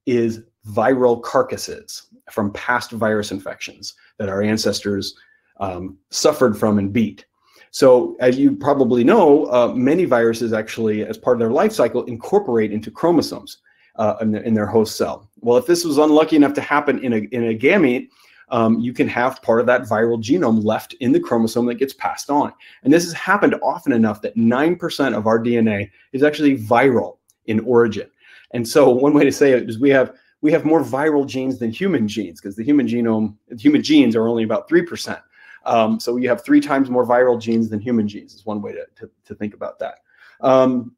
is viral carcasses from past virus infections that our ancestors um, suffered from and beat. So, as you probably know, uh, many viruses actually, as part of their life cycle, incorporate into chromosomes uh, in, the, in, their host cell. Well, if this was unlucky enough to happen in a, in a gamete, um, you can have part of that viral genome left in the chromosome that gets passed on. And this has happened often enough that 9% of our DNA is actually viral in origin. And so, one way to say it is we have we have more viral genes than human genes because the human genome, human genes are only about 3%. Um, so you have three times more viral genes than human genes is one way to, to, to think about that. Um,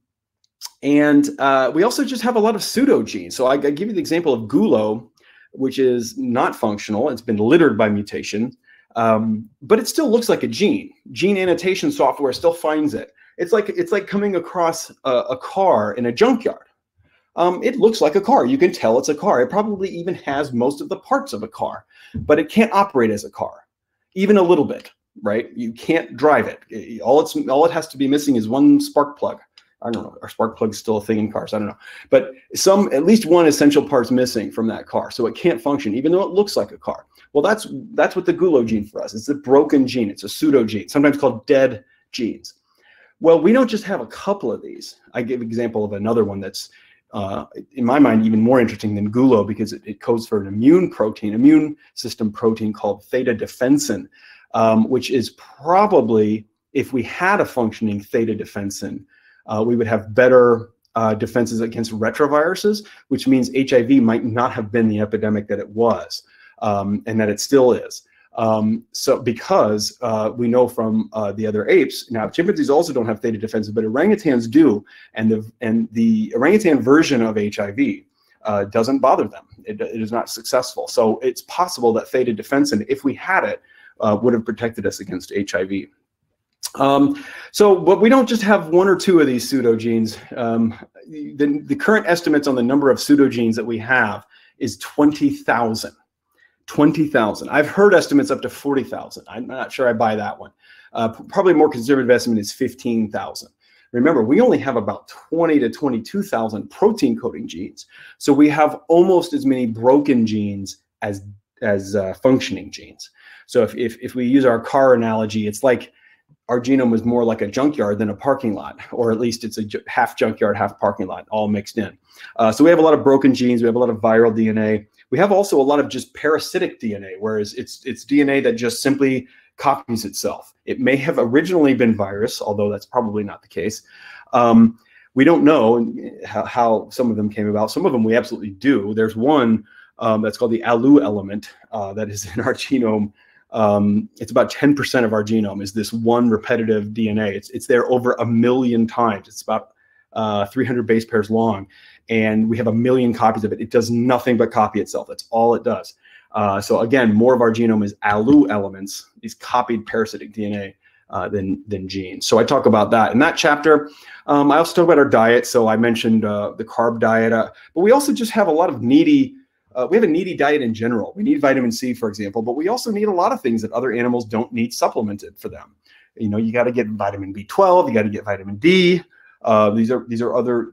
and uh, we also just have a lot of pseudogenes. So I, I, give you the example of gulo, which is not functional. It's been littered by mutation, um, but it still looks like a gene. Gene annotation software still finds it. It's like it's like coming across a, a car in a junkyard. Um, it looks like a car. You can tell it's a car. It probably even has most of the parts of a car, but it can't operate as a car even a little bit, right? You can't drive it. All it's all it has to be missing is one spark plug. I don't know. Are spark plugs still a thing in cars? I don't know. But some, at least one essential part's missing from that car, so it can't function, even though it looks like a car. Well, that's that's what the gulo gene for us. It's a broken gene. It's a pseudo gene, sometimes called dead genes. Well, we don't just have a couple of these. I give example of another one that's uh, in my mind, even more interesting than gulo because it, it, codes for an immune protein, immune system protein called theta defensin, um, which is probably, if we had a functioning theta defensin, uh, we would have better uh, defenses against retroviruses, which means HIV might not have been the epidemic that it was um, and that it still is. Um, so because uh, we know from uh, the other apes, now chimpanzees also don't have theta defensins, but orangutans do, and the and the orangutan version of HIV uh, doesn't bother them. It, it is not successful. So it's possible that theta defensin, if we had it, uh, would have protected us against HIV. Um, so, but we don't just have one or two of these pseudogenes. Um, the, the current estimates on the number of pseudogenes that we have is 20,000. 20,000. I've heard estimates up to 40,000. I'm not sure I buy that one. Uh, probably more conservative estimate is 15,000. Remember, we only have about 20 to 22,000 protein coding genes. So we have almost as many broken genes as, as uh, functioning genes. So if, if, if we use our car analogy, it's like our genome is more like a junkyard than a parking lot, or at least it's a half junkyard, half parking lot, all mixed in. Uh, so we have a lot of broken genes. We have a lot of viral DNA. We have also a lot of just parasitic DNA, whereas it's it's DNA that just simply copies itself. It may have originally been virus, although that's probably not the case. Um, we don't know how, how, some of them came about. Some of them we absolutely do. There's one um, that's called the ALU element uh, that is in our genome. Um, it's about 10% of our genome is this one repetitive DNA. It's, it's there over a million times. It's about uh, 300 base pairs long, and we have a million copies of it. It does nothing but copy itself. That's all it does. Uh, so again, more of our genome is ALU elements, these copied parasitic DNA, uh, than than genes. So I talk about that in that chapter. Um, I also talk about our diet. So I mentioned uh, the carb diet, uh, but we also just have a lot of needy. Uh, we have a needy diet in general. We need vitamin C, for example, but we also need a lot of things that other animals don't need supplemented for them. You know, you got to get vitamin B12, you got to get vitamin D. Uh, these are these are other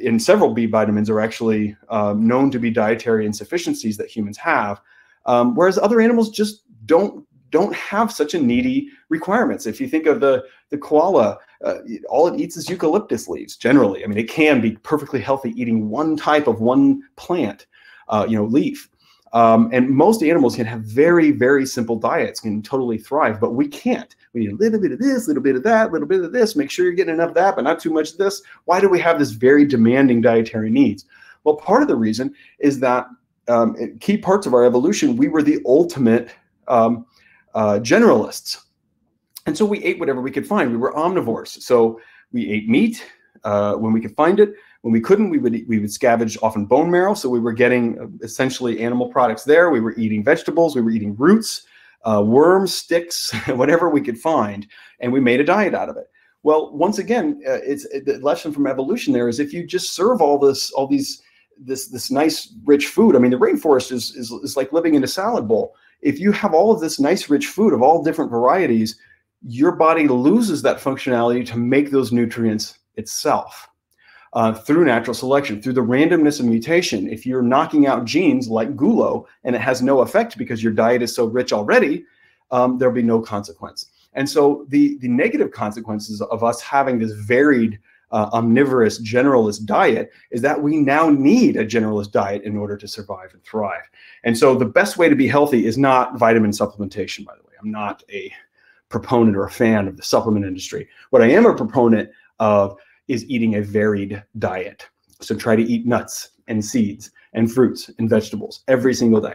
in several B vitamins are actually um, known to be dietary insufficiencies that humans have um, whereas other animals just don't don't have such a needy requirements. If you think of the the koala, uh, all it eats is eucalyptus leaves. Generally, I mean, it can be perfectly healthy eating one type of one plant, uh, you know, leaf. Um, and most animals can have very, very simple diets, can totally thrive, but we can't. We need a little bit of this, a little bit of that, a little bit of this. Make sure you're getting enough of that, but not too much of this. Why do we have this very demanding dietary needs? Well, part of the reason is that um, key parts of our evolution, we were the ultimate um, uh, generalists. And so we ate whatever we could find. We were omnivores. So we ate meat uh, when we could find it. When we couldn't, we would we would scavenge often bone marrow. So we were getting uh, essentially animal products there. We were eating vegetables. We were eating roots, uh, worms, sticks, whatever we could find, and we made a diet out of it. Well, once again, uh, it's the lesson from evolution. There is if you just serve all this, all these this this nice rich food. I mean, the rainforest is, is is like living in a salad bowl. If you have all of this nice rich food of all different varieties, your body loses that functionality to make those nutrients itself. Uh, through natural selection, through the randomness of mutation. If you're knocking out genes like gulo and it has no effect because your diet is so rich already, um, there'll be no consequence. And so the, the negative consequences of us having this varied uh, omnivorous generalist diet is that we now need a generalist diet in order to survive and thrive. And so the best way to be healthy is not vitamin supplementation, by the way. I'm not a proponent or a fan of the supplement industry. What I am a proponent of is eating a varied diet. So try to eat nuts and seeds and fruits and vegetables every single day.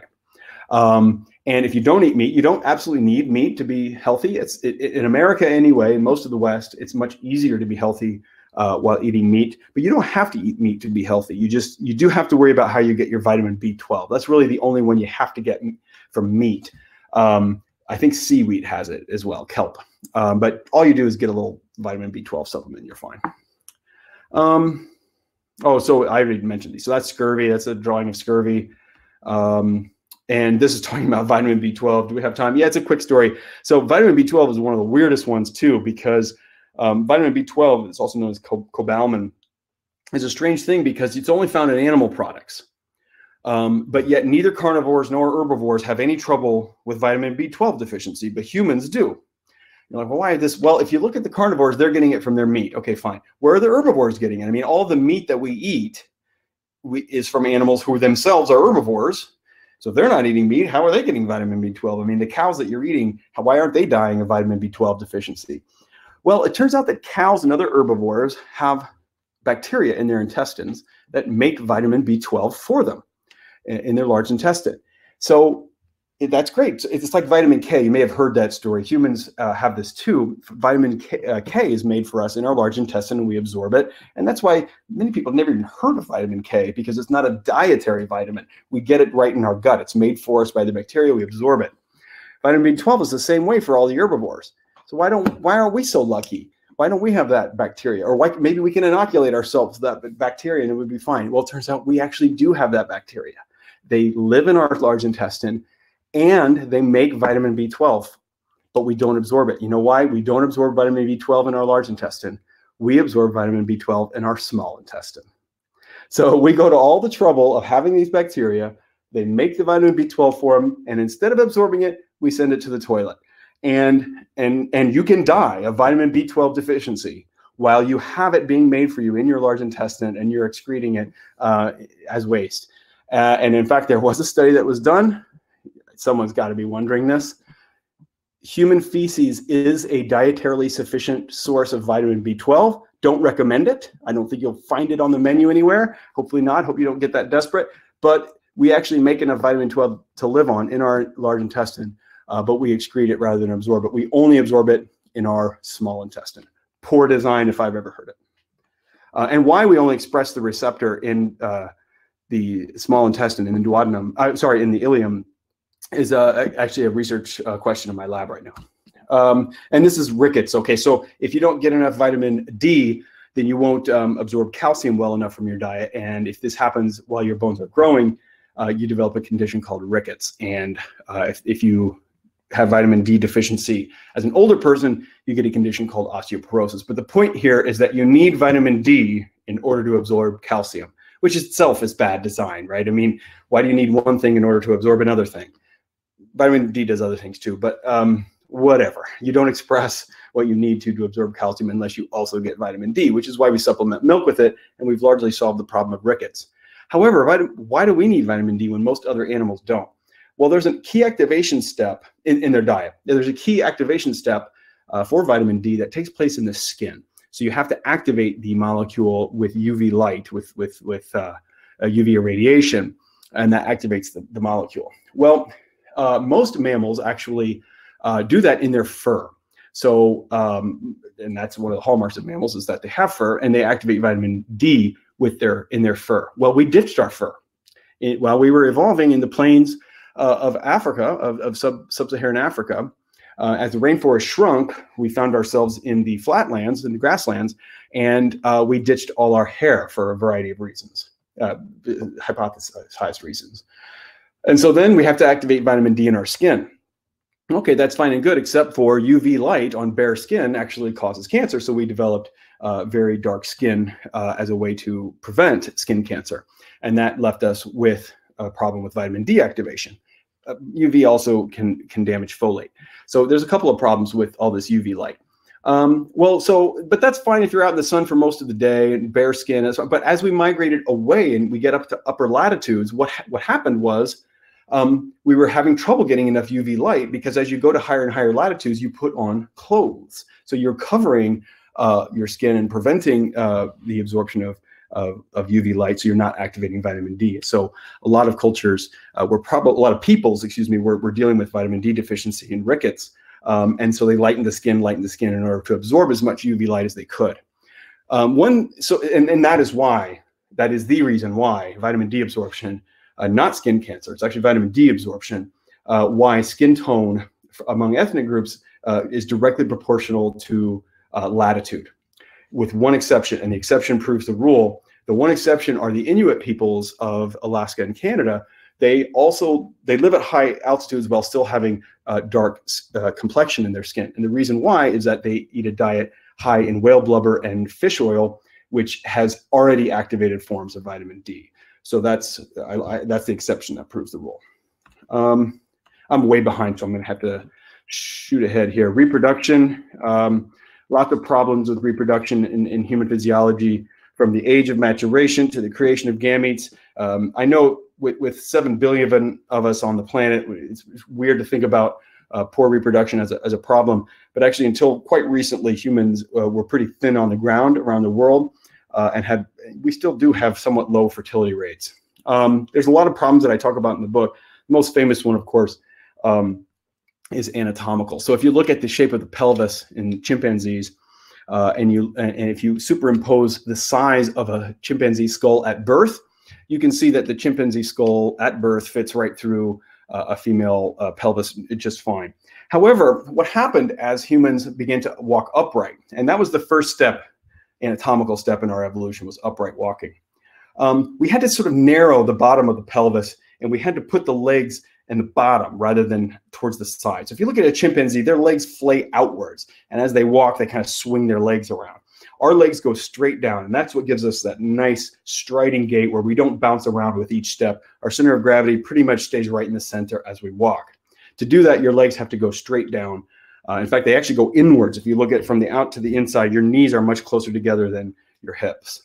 Um, and if you don't eat meat, you don't absolutely need meat to be healthy. It's it, in America anyway, in most of the West, it's much easier to be healthy uh, while eating meat. But you don't have to eat meat to be healthy. You just you do have to worry about how you get your vitamin B12. That's really the only one you have to get from meat. Um, I think seaweed has it as well, kelp. Um, but all you do is get a little vitamin B12 supplement. You're fine. Um, oh, so I already mentioned these. So that's scurvy. That's a drawing of scurvy. Um, and this is talking about vitamin B12. Do we have time? Yeah, it's a quick story. So vitamin B12 is one of the weirdest ones too because um, vitamin B12, it's also known as co- cobalamin, is a strange thing because it's only found in animal products. Um, but yet neither carnivores nor herbivores have any trouble with vitamin B12 deficiency, but humans do. You're like, well, why is this? Well, if you look at the carnivores, they're getting it from their meat. Okay, fine. Where are the herbivores getting it? I mean, all the meat that we eat we, is from animals who themselves are herbivores. So if they're not eating meat, how are they getting vitamin B12? I mean, the cows that you're eating, how, why aren't they dying of vitamin B12 deficiency? Well, it turns out that cows and other herbivores have bacteria in their intestines that make vitamin B12 for them in their large intestine. So that's great. It's like vitamin K. You may have heard that story. Humans uh, have this too. Vitamin K, uh, K, is made for us in our large intestine and we absorb it. And that's why many people have never even heard of vitamin K because it's not a dietary vitamin. We get it right in our gut. It's made for us by the bacteria. We absorb it. Vitamin B12 is the same way for all the herbivores. So why don't why are we so lucky? Why don't we have that bacteria? Or why maybe we can inoculate ourselves that bacteria and it would be fine. Well, it turns out we actually do have that bacteria. They live in our large intestine and they make vitamin B12, but we don't absorb it. You know why? We don't absorb vitamin B12 in our large intestine. we absorb vitamin B12 in our small intestine. So we go to all the trouble of having these bacteria. They make the vitamin B12 for them, and instead of absorbing it, we send it to the toilet. And and and you can die of vitamin B12 deficiency while you have it being made for you in your large intestine and you're excreting it uh, as waste. Uh, and in fact, there was a study that was done. Someone's got to be wondering this. Human feces is a dietarily sufficient source of vitamin B12. Don't recommend it. I don't think you'll find it on the menu anywhere. Hopefully not. Hope you don't get that desperate. But we actually make enough vitamin 12 to live on in our large intestine, uh, but we excrete it rather than absorb it. We only absorb it in our small intestine. Poor design, if I've ever heard it. Uh, and why we only express the receptor in uh, the small intestine in the duodenum, uh, sorry, in the ileum, is uh, actually a research uh, question in my lab right now. Um, and this is rickets. Okay, so if you don't get enough vitamin D, then you won't um, absorb calcium well enough from your diet. And if this happens while your bones are growing, uh, you develop a condition called rickets. And uh, if, if you have vitamin D deficiency as an older person, you get a condition called osteoporosis. But the point here is that you need vitamin D in order to absorb calcium, which itself is bad design, right? I mean, why do you need one thing in order to absorb another thing? Vitamin D does other things too, but um, whatever. You don't express what you need to to absorb calcium unless you also get vitamin D, which is why we supplement milk with it, and we've largely solved the problem of rickets. However, why do we need vitamin D when most other animals don't? Well, there's a key activation step in, in their diet. There's a key activation step uh, for vitamin D that takes place in the skin. So you have to activate the molecule with UV light, with with with uh, UV irradiation, and that activates the, the molecule. Well, uh, most mammals actually uh, do that in their fur. So, um, and that's one of the hallmarks of mammals is that they have fur and they activate vitamin D with their in their fur. Well, we ditched our fur it, while we were evolving in the plains uh, of Africa, of, of sub sub-Saharan Africa. Uh, as the rainforest shrunk, we found ourselves in the flatlands, in the grasslands, and uh, we ditched all our hair for a variety of reasons, uh, hypothesized reasons. And so then we have to activate vitamin D in our skin. Okay, that's fine and good, except for UV light on bare skin actually causes cancer. So we developed uh, very dark skin uh, as a way to prevent skin cancer. And that left us with a problem with vitamin D activation. Uh, UV also can, can damage folate. So there's a couple of problems with all this UV light. Um, well, so, but that's fine if you're out in the sun for most of the day and bare skin. But as we migrated away and we get up to upper latitudes, what, what happened was um, we were having trouble getting enough UV light because as you go to higher and higher latitudes, you put on clothes. So you're covering uh, your skin and preventing uh, the absorption of, of, of, UV light, so you're not activating vitamin D. So a lot of cultures uh, were probably a lot of peoples, excuse me, were, were dealing with vitamin D deficiency and rickets, um, and so they lightened the skin, lightened the skin in order to absorb as much UV light as they could. Um, one so and, and that is why that is the reason why vitamin D absorption uh, not skin cancer. It's actually vitamin D absorption. Uh, why skin tone among ethnic groups uh, is directly proportional to uh, latitude, with one exception, and the exception proves the rule. The one exception are the Inuit peoples of Alaska and Canada. They also they live at high altitudes while still having uh, dark uh, complexion in their skin, and the reason why is that they eat a diet high in whale blubber and fish oil, which has already activated forms of vitamin D. So that's I, I, that's the exception that proves the rule. Um, I'm way behind, so I'm going to have to shoot ahead here. Reproduction, um, lots of problems with reproduction in, in human physiology from the age of maturation to the creation of gametes. Um, I know with, with 7 billion of us on the planet, it's, it's weird to think about uh, poor reproduction as a, as a problem. But actually, until quite recently, humans uh, were pretty thin on the ground around the world uh, and had we still do have somewhat low fertility rates. Um, there's a lot of problems that I talk about in the book. The most famous one, of course, um, is anatomical. So if you look at the shape of the pelvis in chimpanzees, uh, and you and if you superimpose the size of a chimpanzee skull at birth, you can see that the chimpanzee skull at birth fits right through uh, a female uh, pelvis just fine. However, what happened as humans began to walk upright, and that was the first step anatomical step in our evolution was upright walking. Um, we had to sort of narrow the bottom of the pelvis and we had to put the legs in the bottom rather than towards the side. So if you look at a chimpanzee, their legs flay outwards. And as they walk, they kind of swing their legs around. our legs go straight down. And that's what gives us that nice striding gait where we don't bounce around with each step. Our center of gravity pretty much stays right in the center as we walk. To do that, your legs have to go straight down. Uh, in fact, they actually go inwards. If you look at from the out to the inside, your knees are much closer together than your hips.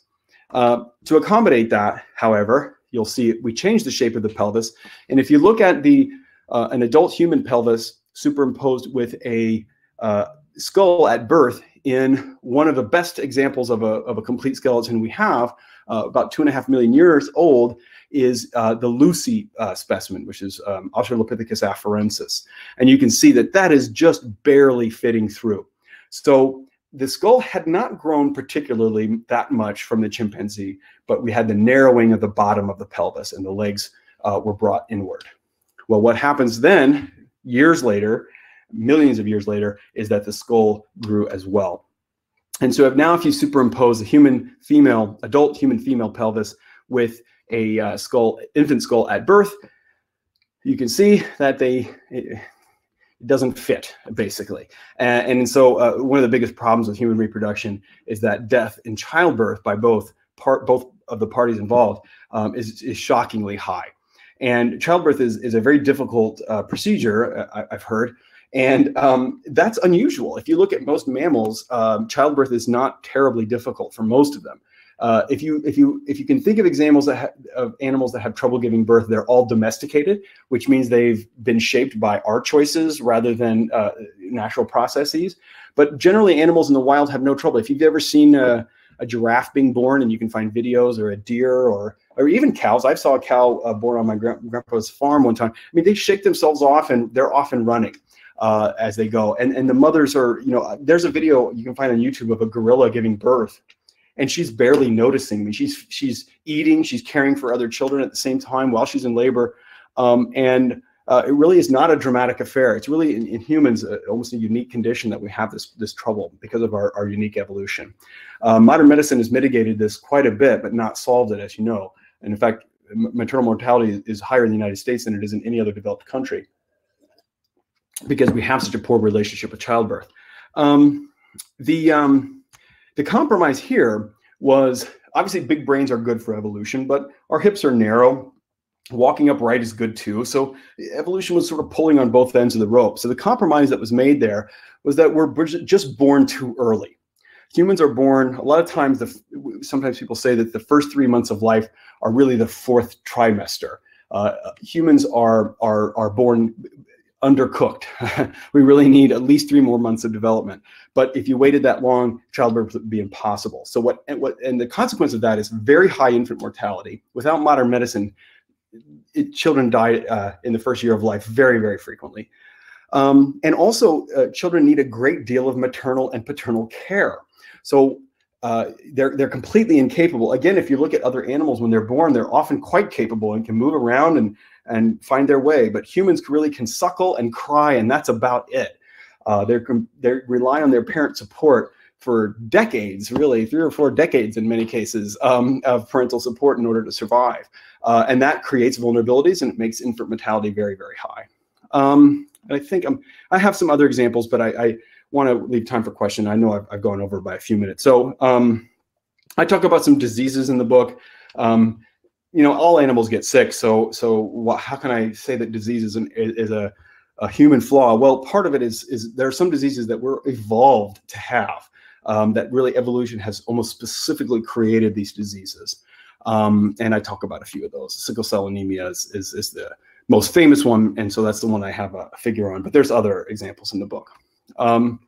Uh, to accommodate that, however, you'll see we change the shape of the pelvis. And if you look at the uh, an adult human pelvis superimposed with a uh, skull at birth in one of the best examples of a, of a complete skeleton we have, uh, about two and a half million years old, is uh, the Lucy uh, specimen, which is um, Australopithecus afarensis. And you can see that that is just barely fitting through. So the skull had not grown particularly that much from the chimpanzee, but we had the narrowing of the bottom of the pelvis and the legs uh, were brought inward. Well, what happens then, years later, millions of years later, is that the skull grew as well. And so if now if you superimpose a human female, adult human female pelvis with a uh, skull, infant skull at birth, you can see that they, it, doesn't fit basically. And, and so uh, one of the biggest problems with human reproduction is that death in childbirth by both part, both of the parties involved um, is, is shockingly high. And childbirth is, is a very difficult uh, procedure, uh, I, have heard. And um, that's unusual. If you look at most mammals, um, childbirth is not terribly difficult for most of them. Uh, if you if you if you can think of examples that of animals that have trouble giving birth, they're all domesticated, which means they've been shaped by our choices rather than uh, natural processes. But generally, animals in the wild have no trouble. If you've ever seen a, a giraffe being born, and you can find videos, or a deer, or or even cows. I saw a cow uh, born on my grandpa's farm one time. I mean, they shake themselves off and they're off and running. Uh, as they go. And and the mothers are, you know, there's a video you can find on YouTube of a gorilla giving birth, and she's barely noticing me. She's she's eating, she's caring for other children at the same time while she's in labor, um, and uh, it really is not a dramatic affair. It's really in, in humans uh, almost a unique condition that we have this this trouble because of our, our unique evolution. Uh, modern medicine has mitigated this quite a bit, but not solved it, as you know. And in fact, maternal mortality is higher in the United States than it is in any other developed country because we have such a poor relationship with childbirth. Um, the um, the compromise here was obviously big brains are good for evolution, but our hips are narrow. Walking upright is good too. So evolution was sort of pulling on both ends of the rope. So the compromise that was made there was that we're just born too early. Humans are born a lot of times. The, sometimes people say that the first three months of life are really the fourth trimester. Uh, humans are are are born undercooked. we really need at least three more months of development. But if you waited that long, childbirth would be impossible. So what and what and the consequence of that is very high infant mortality. Without modern medicine, it, children die uh, in the first year of life very very frequently. Um, and also, uh, children need a great deal of maternal and paternal care. So uh, they're they're completely incapable. Again, if you look at other animals when they're born, they're often quite capable and can move around and and find their way. But humans really can suckle and cry, and that's about it. Uh, they're they rely on their parent support for decades, really three or four decades in many cases um, of parental support in order to survive, uh, and that creates vulnerabilities and it makes infant mortality very very high. Um, I think I'm, I have some other examples, but I, I want to leave time for question. I know I've, I've, gone over by a few minutes. So um, I talk about some diseases in the book. Um, you know, all animals get sick. So, so what, how can I say that disease is, an, is a, a human flaw? Well, part of it is, is there are some diseases that we're evolved to have. Um, that really evolution has almost specifically created these diseases. Um, and I talk about a few of those. Sickle cell anemia is, is, is, the most famous one. And so that's the one I have a figure on, but there's other examples in the book. Um,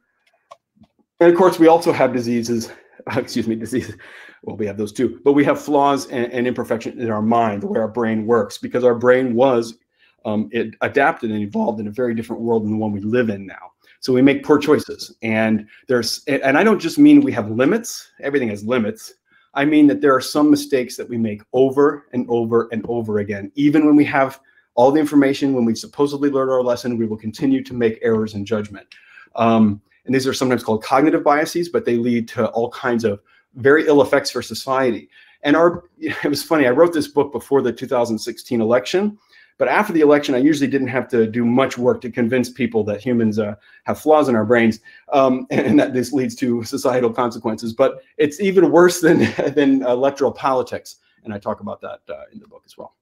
and of course, we also have diseases, excuse me, diseases. Well, we have those too, but we have flaws and, and imperfections in our mind, the way our brain works, because our brain was um, it adapted and evolved in a very different world than the one we live in now. So we make poor choices, and there's, and I don't just mean we have limits. Everything has limits. I mean that there are some mistakes that we make over and over and over again, even when we have all the information. When we supposedly learned our lesson, we will continue to make errors in judgment. Um, and these are sometimes called cognitive biases, but they lead to all kinds of very ill effects for society. And our, it was funny, I wrote this book before the 2016 election But after the election, I usually didn't have to do much work to convince people that humans uh, have flaws in our brains, um, and, and, that this leads to societal consequences. But it's even worse than than electoral politics, and I talk about that uh, in the book as well.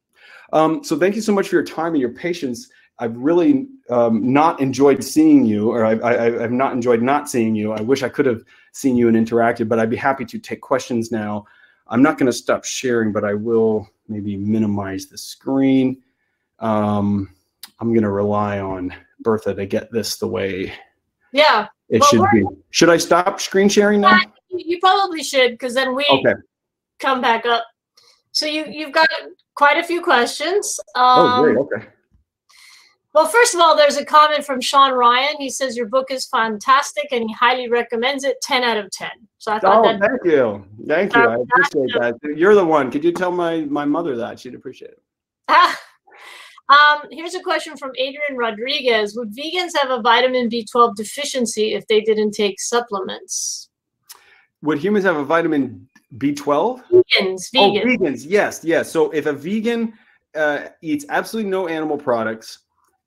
Um, so thank you so much for your time and your patience. I've really um, not enjoyed seeing you, or I, I, I've not enjoyed not seeing you. I wish I could have seen you and interacted, but I'd be happy to take questions now. I'm not going to stop sharing, but I will maybe minimize the screen. Um, I'm going to rely on Bertha to get this the way yeah it should be. Should I stop screen sharing now? You probably should, because then we okay. come back up. So you you've got quite a few questions. Um, oh, great. Okay. Well, first of all, there's a comment from Sean Ryan. He says your book is fantastic and he highly recommends it. Ten out of ten. So I thought oh, that. thank you, thank you. I appreciate that. You're the one. Could you tell my my mother that she'd appreciate it? um, here's a question from Adrian Rodriguez. Would vegans have a vitamin B12 deficiency if they didn't take supplements? Would humans have a vitamin B12? Vegans, vegans. Oh, vegans. Yes, yes. So if a vegan uh, eats absolutely no animal products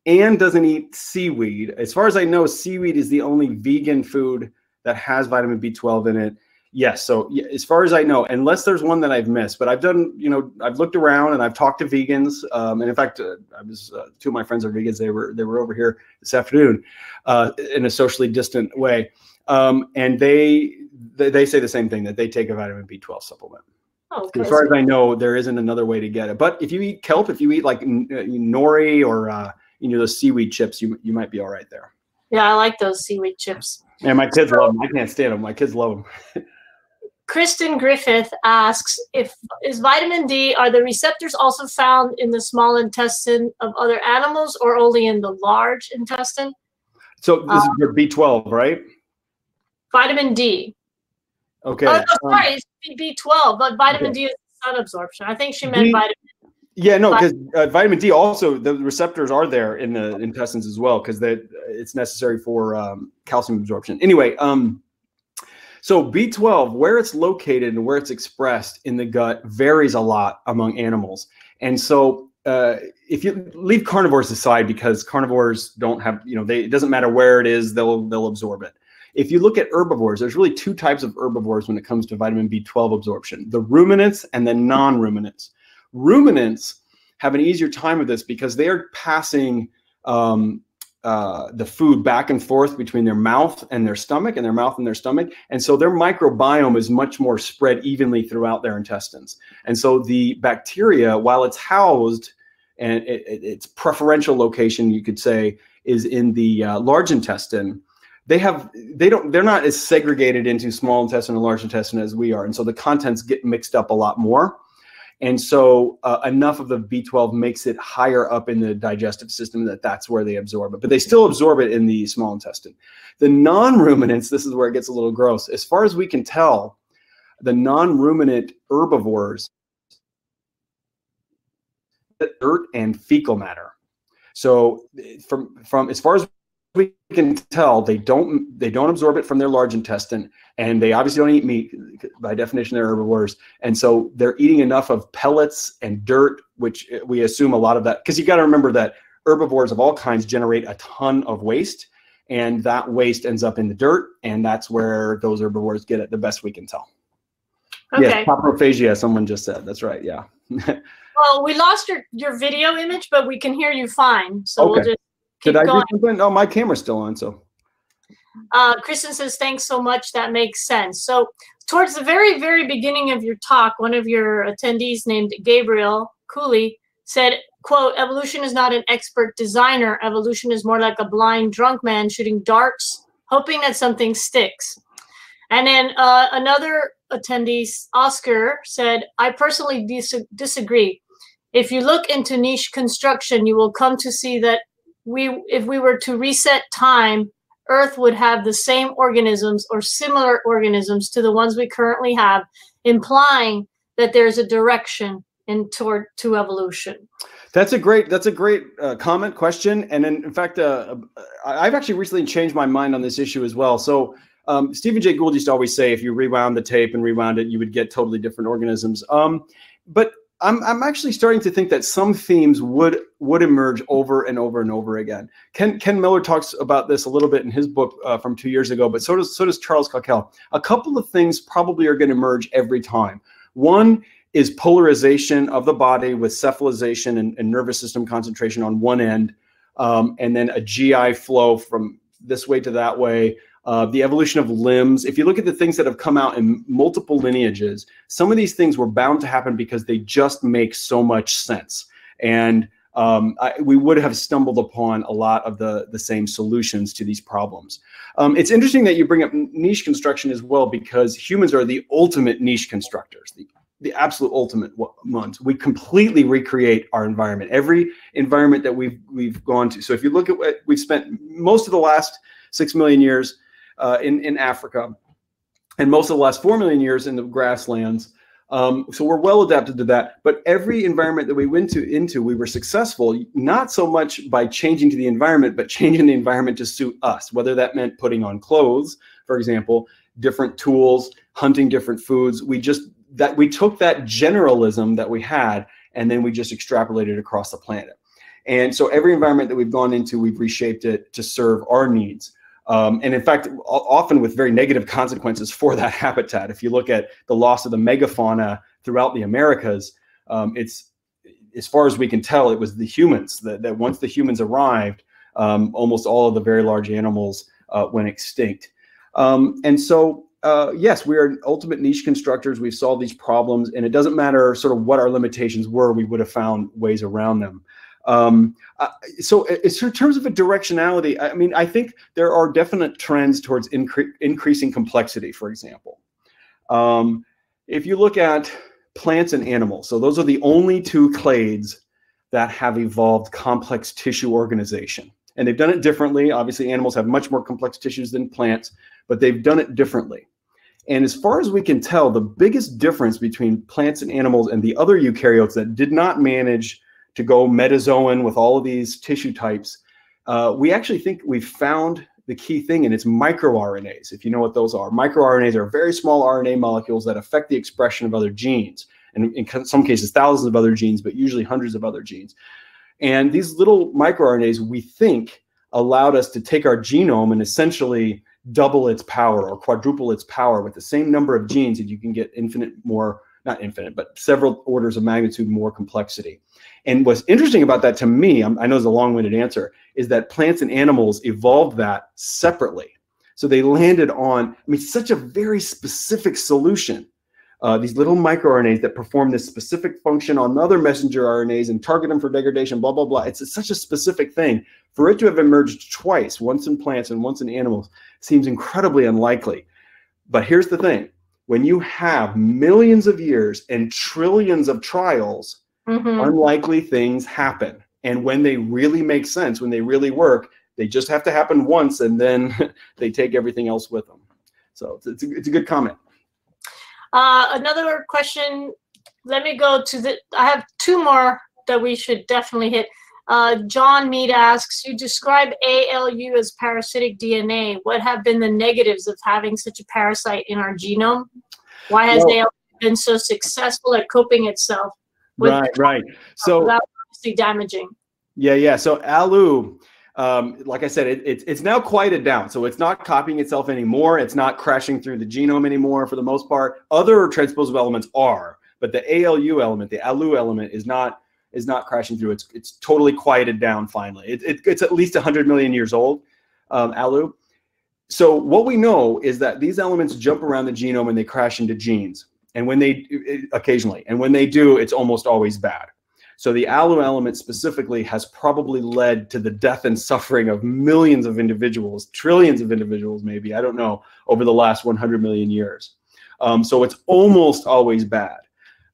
and doesn't eat seaweed, as far as I know, seaweed is the only vegan food that has vitamin B12 in it. Yes. So yeah, as far as I know, unless there's one that I've missed, but I've done, you know, I've looked around and I've talked to vegans. Um, and in fact, uh, I was uh, two of my friends are vegans. They were they were over here this afternoon uh, in a socially distant way, um, and they they they say the same thing that they take a vitamin B12 supplement. Oh, okay. As far as I know, there isn't another way to get it. But if you eat kelp, if you eat like uh, nori or uh, you know those seaweed chips, you you might be all right there. Yeah, I like those seaweed chips. Yeah, my kids love them. I can't stand them. My kids love them. Kristen Griffith asks if is vitamin D are the receptors also found in the small intestine of other animals or only in the large intestine? So this um, is your B12, right? Vitamin D. Okay. Oh, no, sorry, um, it's B12, but vitamin okay. D is sun absorption. I think she meant D, vitamin. Yeah, no, because uh, vitamin D also the receptors are there in the intestines as well because that it's necessary for um, calcium absorption. Anyway, um, so B12, where it's located and where it's expressed in the gut varies a lot among animals, and so uh, if you leave carnivores aside because carnivores don't have you know they it doesn't matter where it is they'll they'll absorb it. If you look at herbivores, there's really two types of herbivores when it comes to vitamin B12 absorption the ruminants and the non ruminants. Have an easier time with this because they are passing um, uh, the food back and forth between their mouth and their stomach and their mouth and their stomach. And so their microbiome is much more spread evenly throughout their intestines. And so the bacteria, while it's housed and it, it, its preferential location, you could say, is in the uh, large intestine, they have they don't they're not as segregated into small intestine and large intestine as we are and so the contents get mixed up a lot more and so uh, enough of the b12 makes it higher up in the digestive system that that's where they absorb it but they still absorb it in the small intestine. The non-ruminants this is where it gets a little gross. As far as we can tell the non-ruminant herbivores dirt and fecal matter. So from from as far as we can tell they don't they don't absorb it from their large intestine and they obviously don't eat meat. By definition they're herbivores. And so they're eating enough of pellets and dirt which eh, we assume a lot of that because you got to remember that herbivores of all kinds generate a ton of waste and that waste ends up in the dirt and that's where those herbivores get it the best we can tell. Okay. yes coprophagia someone just said. That's right yeah. Well we lost your your video image but we can hear you fine so okay. we'll just did I going. do something? Oh, my camera's still on, so. Uh, Kristen says, thanks so much. That makes sense. So towards the very, very beginning of your talk, one of your attendees named Gabriel Cooley said, quote, evolution is not an expert designer. Evolution is more like a blind drunk man shooting darts, hoping that something sticks. And then uh, another attendee, Oscar, said, I personally dis disagree. If you look into niche construction, you will come to see that we if we were to reset time earth would have the same organisms or similar organisms to the ones we currently have implying that there's a direction in toward to evolution. That's a great that's a great uh, comment question and in, in fact uh, i've actually recently changed my mind on this issue as well. So um, stephen jay gould used to always say if you rewound the tape and rewound it you would get totally different organisms. Um, but I'm I'm actually starting to think that some themes would would emerge over and over and over again. Ken Ken Miller talks about this a little bit in his book uh, from two years ago, but so does so does Charles Cockell. A couple of things probably are going to emerge every time. One is polarization of the body with cephalization and, and nervous system concentration on one end, um, and then a GI flow from this way to that way uh, the evolution of limbs. If you look at the things that have come out in multiple lineages, some of these things were bound to happen because they just make so much sense. And um, I, we would have stumbled upon a lot of the, the same solutions to these problems. Um, it's interesting that you bring up niche construction as well, because humans are the ultimate niche constructors, the, the absolute ultimate ones. We completely recreate our environment, every environment that we've, we've gone to. So if you look at what we've spent most of the last six million years uh, in, in Africa, and most of the last 4 million years in the grasslands. Um, so we're well adapted to that. But every environment that we went to into, we were successful, not so much by changing to the environment, but changing the environment to suit us, whether that meant putting on clothes, for example, different tools, hunting different foods. We just that we took that generalism that we had and then we just extrapolated across the planet. And so every environment that we've gone into, we've reshaped it to serve our needs. Um, and in fact, often with very negative consequences for that habitat. If you look at the loss of the megafauna throughout the Americas, um, it's as far as we can tell, it was the humans that, that once the humans arrived, um, almost all of the very large animals uh, went extinct. Um, and so, uh, yes, we are ultimate niche constructors. We've solved these problems, and it doesn't matter sort of what our limitations were, we would have found ways around them. Um, uh, so, in terms of a directionality, I mean, I think there are definite trends towards incre- increasing complexity. For example, um, if you look at plants and animals, so those are the only two clades that have evolved complex tissue organization, and they've done it differently. Obviously, animals have much more complex tissues than plants, but they've done it differently. And as far as we can tell, the biggest difference between plants and animals and the other eukaryotes that did not manage to go metazoan with all of these tissue types, uh, we actually think we've found the key thing, and it's microRNAs, if you know what those are. MicroRNAs are very small RNA molecules that affect the expression of other genes, and in some cases, thousands of other genes, but usually hundreds of other genes. And these little microRNAs, we think, allowed us to take our genome and essentially double its power or quadruple its power with the same number of genes, and you can get infinite more not infinite, but several orders of magnitude more complexity. And what's interesting about that to me, I know it's a long winded answer, is that plants and animals evolved that separately. So they landed on, I mean, such a very specific solution. Uh, these little microRNAs that perform this specific function on other messenger RNAs and target them for degradation, blah, blah, blah. It's a, such a specific thing. For it to have emerged twice, once in plants and once in animals, seems incredibly unlikely. But here's the thing when you have millions of years and trillions of trials, mm-hmm. unlikely things happen. And when they really make sense, when they really work, they just have to happen once and then they take everything else with them. So it's, it's, a, it's a good comment. Uh, another question. Let me go to the. I have two more that we should definitely hit. Uh, John Mead asks, you describe ALU as parasitic DNA. What have been the negatives of having such a parasite in our genome? Why has well, ALU been so successful at coping itself? right, right. So without obviously damaging. Yeah, yeah. So ALU, um, like I said, it, it, it's now quieted down. So it's not copying itself anymore. It's not crashing through the genome anymore for the most part. Other transposable elements are, but the ALU element, the ALU element, is not is not crashing through. It's it's totally quieted down finally. It, it it's at least 100 million years old, um, ALU. So what we know is that these elements jump around the genome and they crash into genes. And when they occasionally, and when they do, it's almost always bad. So the ALU element specifically has probably led to the death and suffering of millions of individuals, trillions of individuals, maybe, I don't know, over the last 100 million years. Um, so it's almost always bad,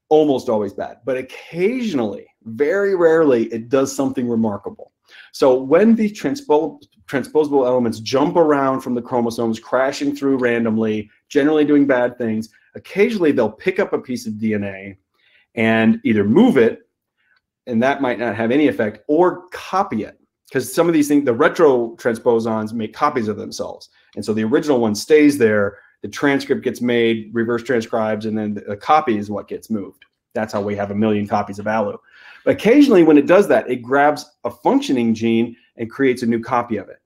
almost always bad. But occasionally, very rarely, it does something remarkable. So when the transpo transposable elements jump around from the chromosomes, crashing through randomly, generally doing bad things, occasionally they'll pick up a piece of DNA and either move it, and that might not have any effect, or copy it. Because some of these things, the retro transposons make copies of themselves. And so the original one stays there, the transcript gets made, reverse transcribes, and then the copy is what gets moved. That's how we have a million copies of ALU. Occasionally, when it does that, it grabs a functioning gene and creates a new copy of it.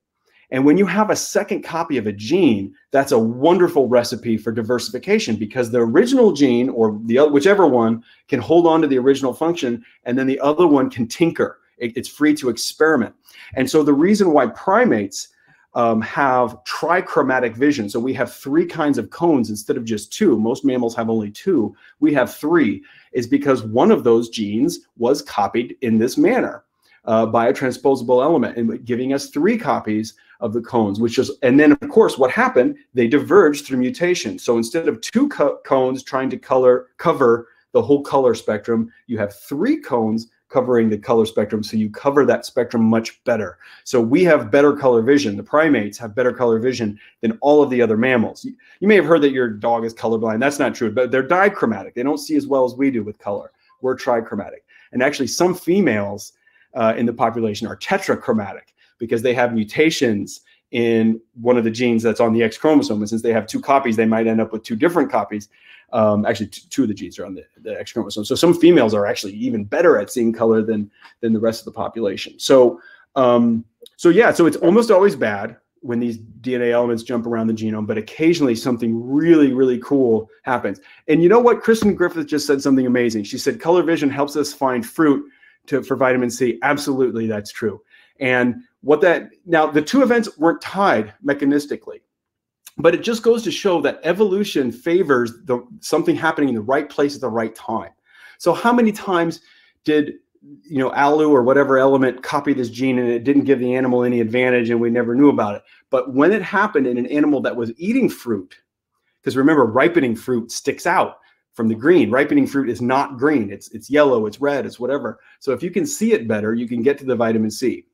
And when you have a second copy of a gene, that's a wonderful recipe for diversification because the original gene or the other, whichever one can hold on to the original function and then the other one can tinker. It, it's free to experiment. And so the reason why primates um, have trichromatic vision, so we have three kinds of cones instead of just two, most mammals have only two, we have three, is because one of those genes was copied in this manner uh, by a transposable element and giving us three copies of the cones, which is, and then of course, what happened? They diverged through mutation. So instead of two co cones trying to color cover the whole color spectrum, you have three cones covering the color spectrum. So you cover that spectrum much better. So we have better color vision. The primates have better color vision than all of the other mammals. You, may have heard that your dog is colorblind. That's not true, but they're dichromatic. They don't see as well as we do with color. We're trichromatic. And actually, some females uh, in the population are tetrachromatic because they have mutations in one of the genes that's on the X chromosome. And since they have two copies, they might end up with two different copies. Um, actually, t- two of the genes are on the, the X chromosome. So some females are actually even better at seeing color than than the rest of the population. So um, so yeah, so it's almost always bad when these DNA elements jump around the genome, but occasionally something really, really cool happens. And you know what? Kristen Griffith just said something amazing. She said color vision helps us find fruit to, for vitamin C. Absolutely, that's true. And what that now the two events weren't tied mechanistically, but it just goes to show that evolution favors the something happening in the right place at the right time. So how many times did you know alu or whatever element copy this gene and it didn't give the animal any advantage and we never knew about it but when it happened in an animal that was eating fruit because remember ripening fruit sticks out from the green. Ripening fruit is not green. It's it's yellow, it's red, it's whatever. So if you can see it better, you can get to the vitamin C.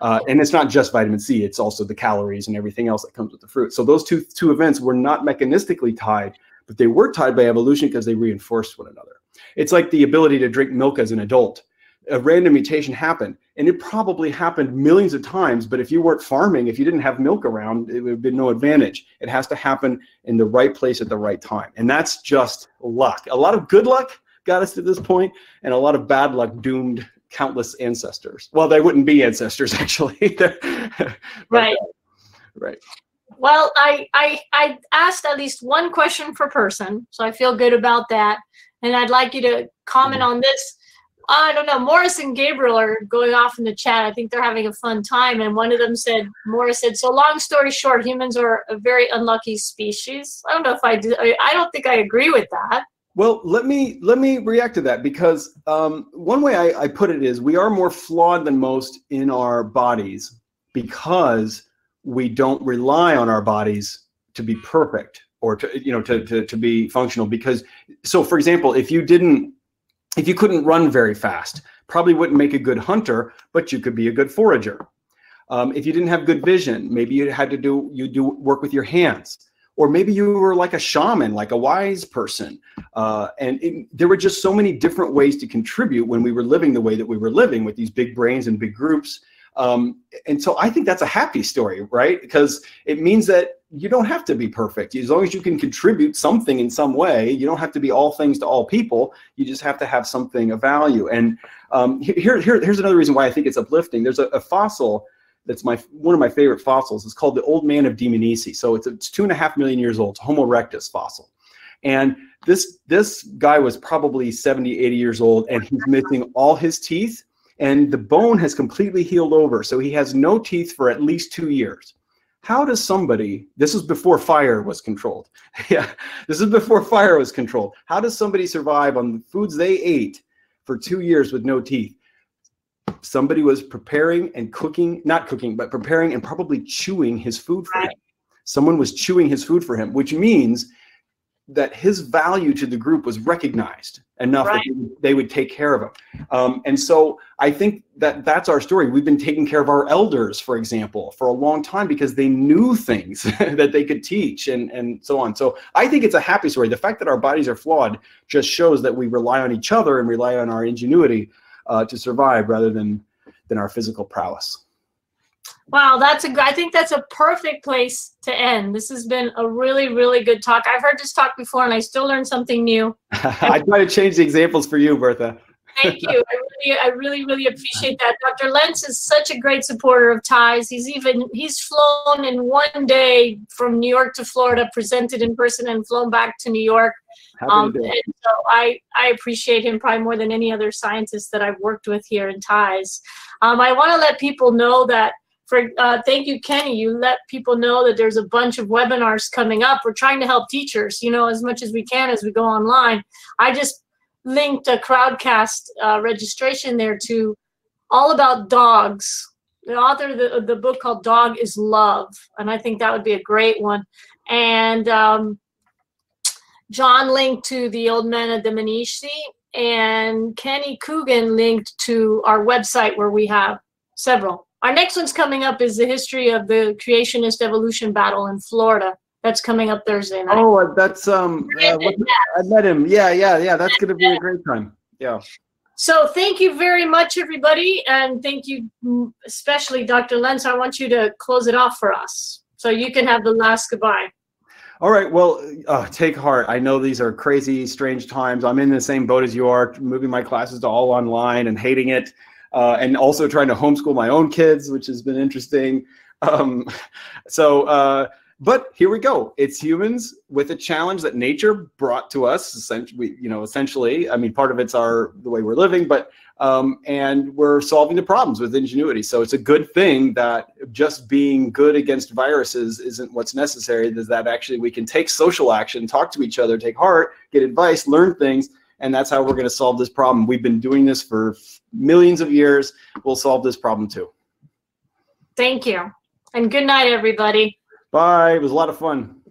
Uh, and it's not just vitamin C; it's also the calories and everything else that comes with the fruit. So those two two events were not mechanistically tied, but they were tied by evolution because they reinforced one another. It's like the ability to drink milk as an adult a random mutation happened and it probably happened millions of times but if you weren't farming if you didn't have milk around it would have been no advantage it has to happen in the right place at the right time and that's just luck a lot of good luck got us to this point and a lot of bad luck doomed countless ancestors well they wouldn't be ancestors actually right right well I, I i asked at least one question per person so i feel good about that and i'd like you to comment mm-hmm. on this I don't know. Morris and Gabriel are going off in the chat. I think they're having a fun time. And one of them said, Morris said, so long story short, humans are a very unlucky species. I don't know if I do. I don't think I agree with that. Well, let me let me react to that because um, one way I, I put it is we are more flawed than most in our bodies because we don't rely on our bodies to be perfect or to you know to, to, to be functional because so for example if you didn't if you couldn't run very fast, probably wouldn't make a good hunter, but you could be a good forager. Um, if you didn't have good vision, maybe you had to do you do work with your hands, or maybe you were like a shaman, like a wise person. Uh, and it, there were just so many different ways to contribute when we were living the way that we were living with these big brains and big groups. Um, and so I think that's a happy story, right? Because it means that you don't have to be perfect. As long as you can contribute something in some way, you don't have to be all things to all people. You just have to have something of value. And um, here, here, here's another reason why I think it's uplifting. There's a, a, fossil that's my one of my favorite fossils. It's called the Old Man of Dmanisi. So it's, it's two and a half million years old. It's Homo erectus fossil. And this this guy was probably 70, 80 years old, and he's missing all his teeth and the bone has completely healed over. So he has no teeth for at least two years. How does somebody, this is before fire was controlled. yeah, this is before fire was controlled. How does somebody survive on the foods they ate for two years with no teeth? Somebody was preparing and cooking, not cooking, but preparing and probably chewing his food for him. Someone was chewing his food for him, which means that his value to the group was recognized enough right. that they would take care of him. Um, and so I think that that's our story. We've been taking care of our elders, for example, for a long time because they knew things that they could teach and, and so on. So I think it's a happy story. The fact that our bodies are flawed just shows that we rely on each other and rely on our ingenuity uh, to survive rather than, than our physical prowess. Wow, that's a. I think that's a perfect place to end. This has been a really, really good talk. I've heard this talk before, and I still learned something new. I try to change the examples for you, Bertha. Thank you. I really, I really, really appreciate that. Dr. Lents is such a great supporter of ties. He's even he's flown in one day from New York to Florida, presented in person, and flown back to New York. Um, and so I, I appreciate him probably more than any other scientist that I've worked with here in ties. Um, I want to let people know that for uh, thank you kenny you let people know that there's a bunch of webinars coming up we're trying to help teachers you know as much as we can as we go online i just linked a crowdcast uh, registration there to all about dogs. The author of the, the book called dog is love and i think that would be a great one. And um, john linked to the old men of Dmanisi and kenny coogan linked to our website where we have several. Our next one's coming up is the history of the creationist evolution battle in Florida. That's coming up Thursday night. Oh, that's um. Uh, I met him. Yeah, yeah, yeah. That's gonna be a great time. Yeah. So thank you very much, everybody, and thank you mm, especially Dr. Lents. I want you to close it off for us, so you can have the last goodbye. All right. Well, uh, take heart. I know these are crazy, strange times. I'm in the same boat as you are, moving my classes to all online and hating it uh, and also trying to homeschool my own kids, which has been interesting. Um, so, uh, but here we go. It's humans with a challenge that nature brought to us. Essentially, you know, essentially, I mean, part of it's our the way we're living, but um, and we're solving the problems with ingenuity. So it's a good thing that just being good against viruses isn't what's necessary. Is that actually we can take social action, talk to each other, take heart, get advice, learn things, and that's how we're going to solve this problem. We've been doing this for millions of years. We'll solve this problem too. Thank you. And good night, everybody. Bye. It was a lot of fun.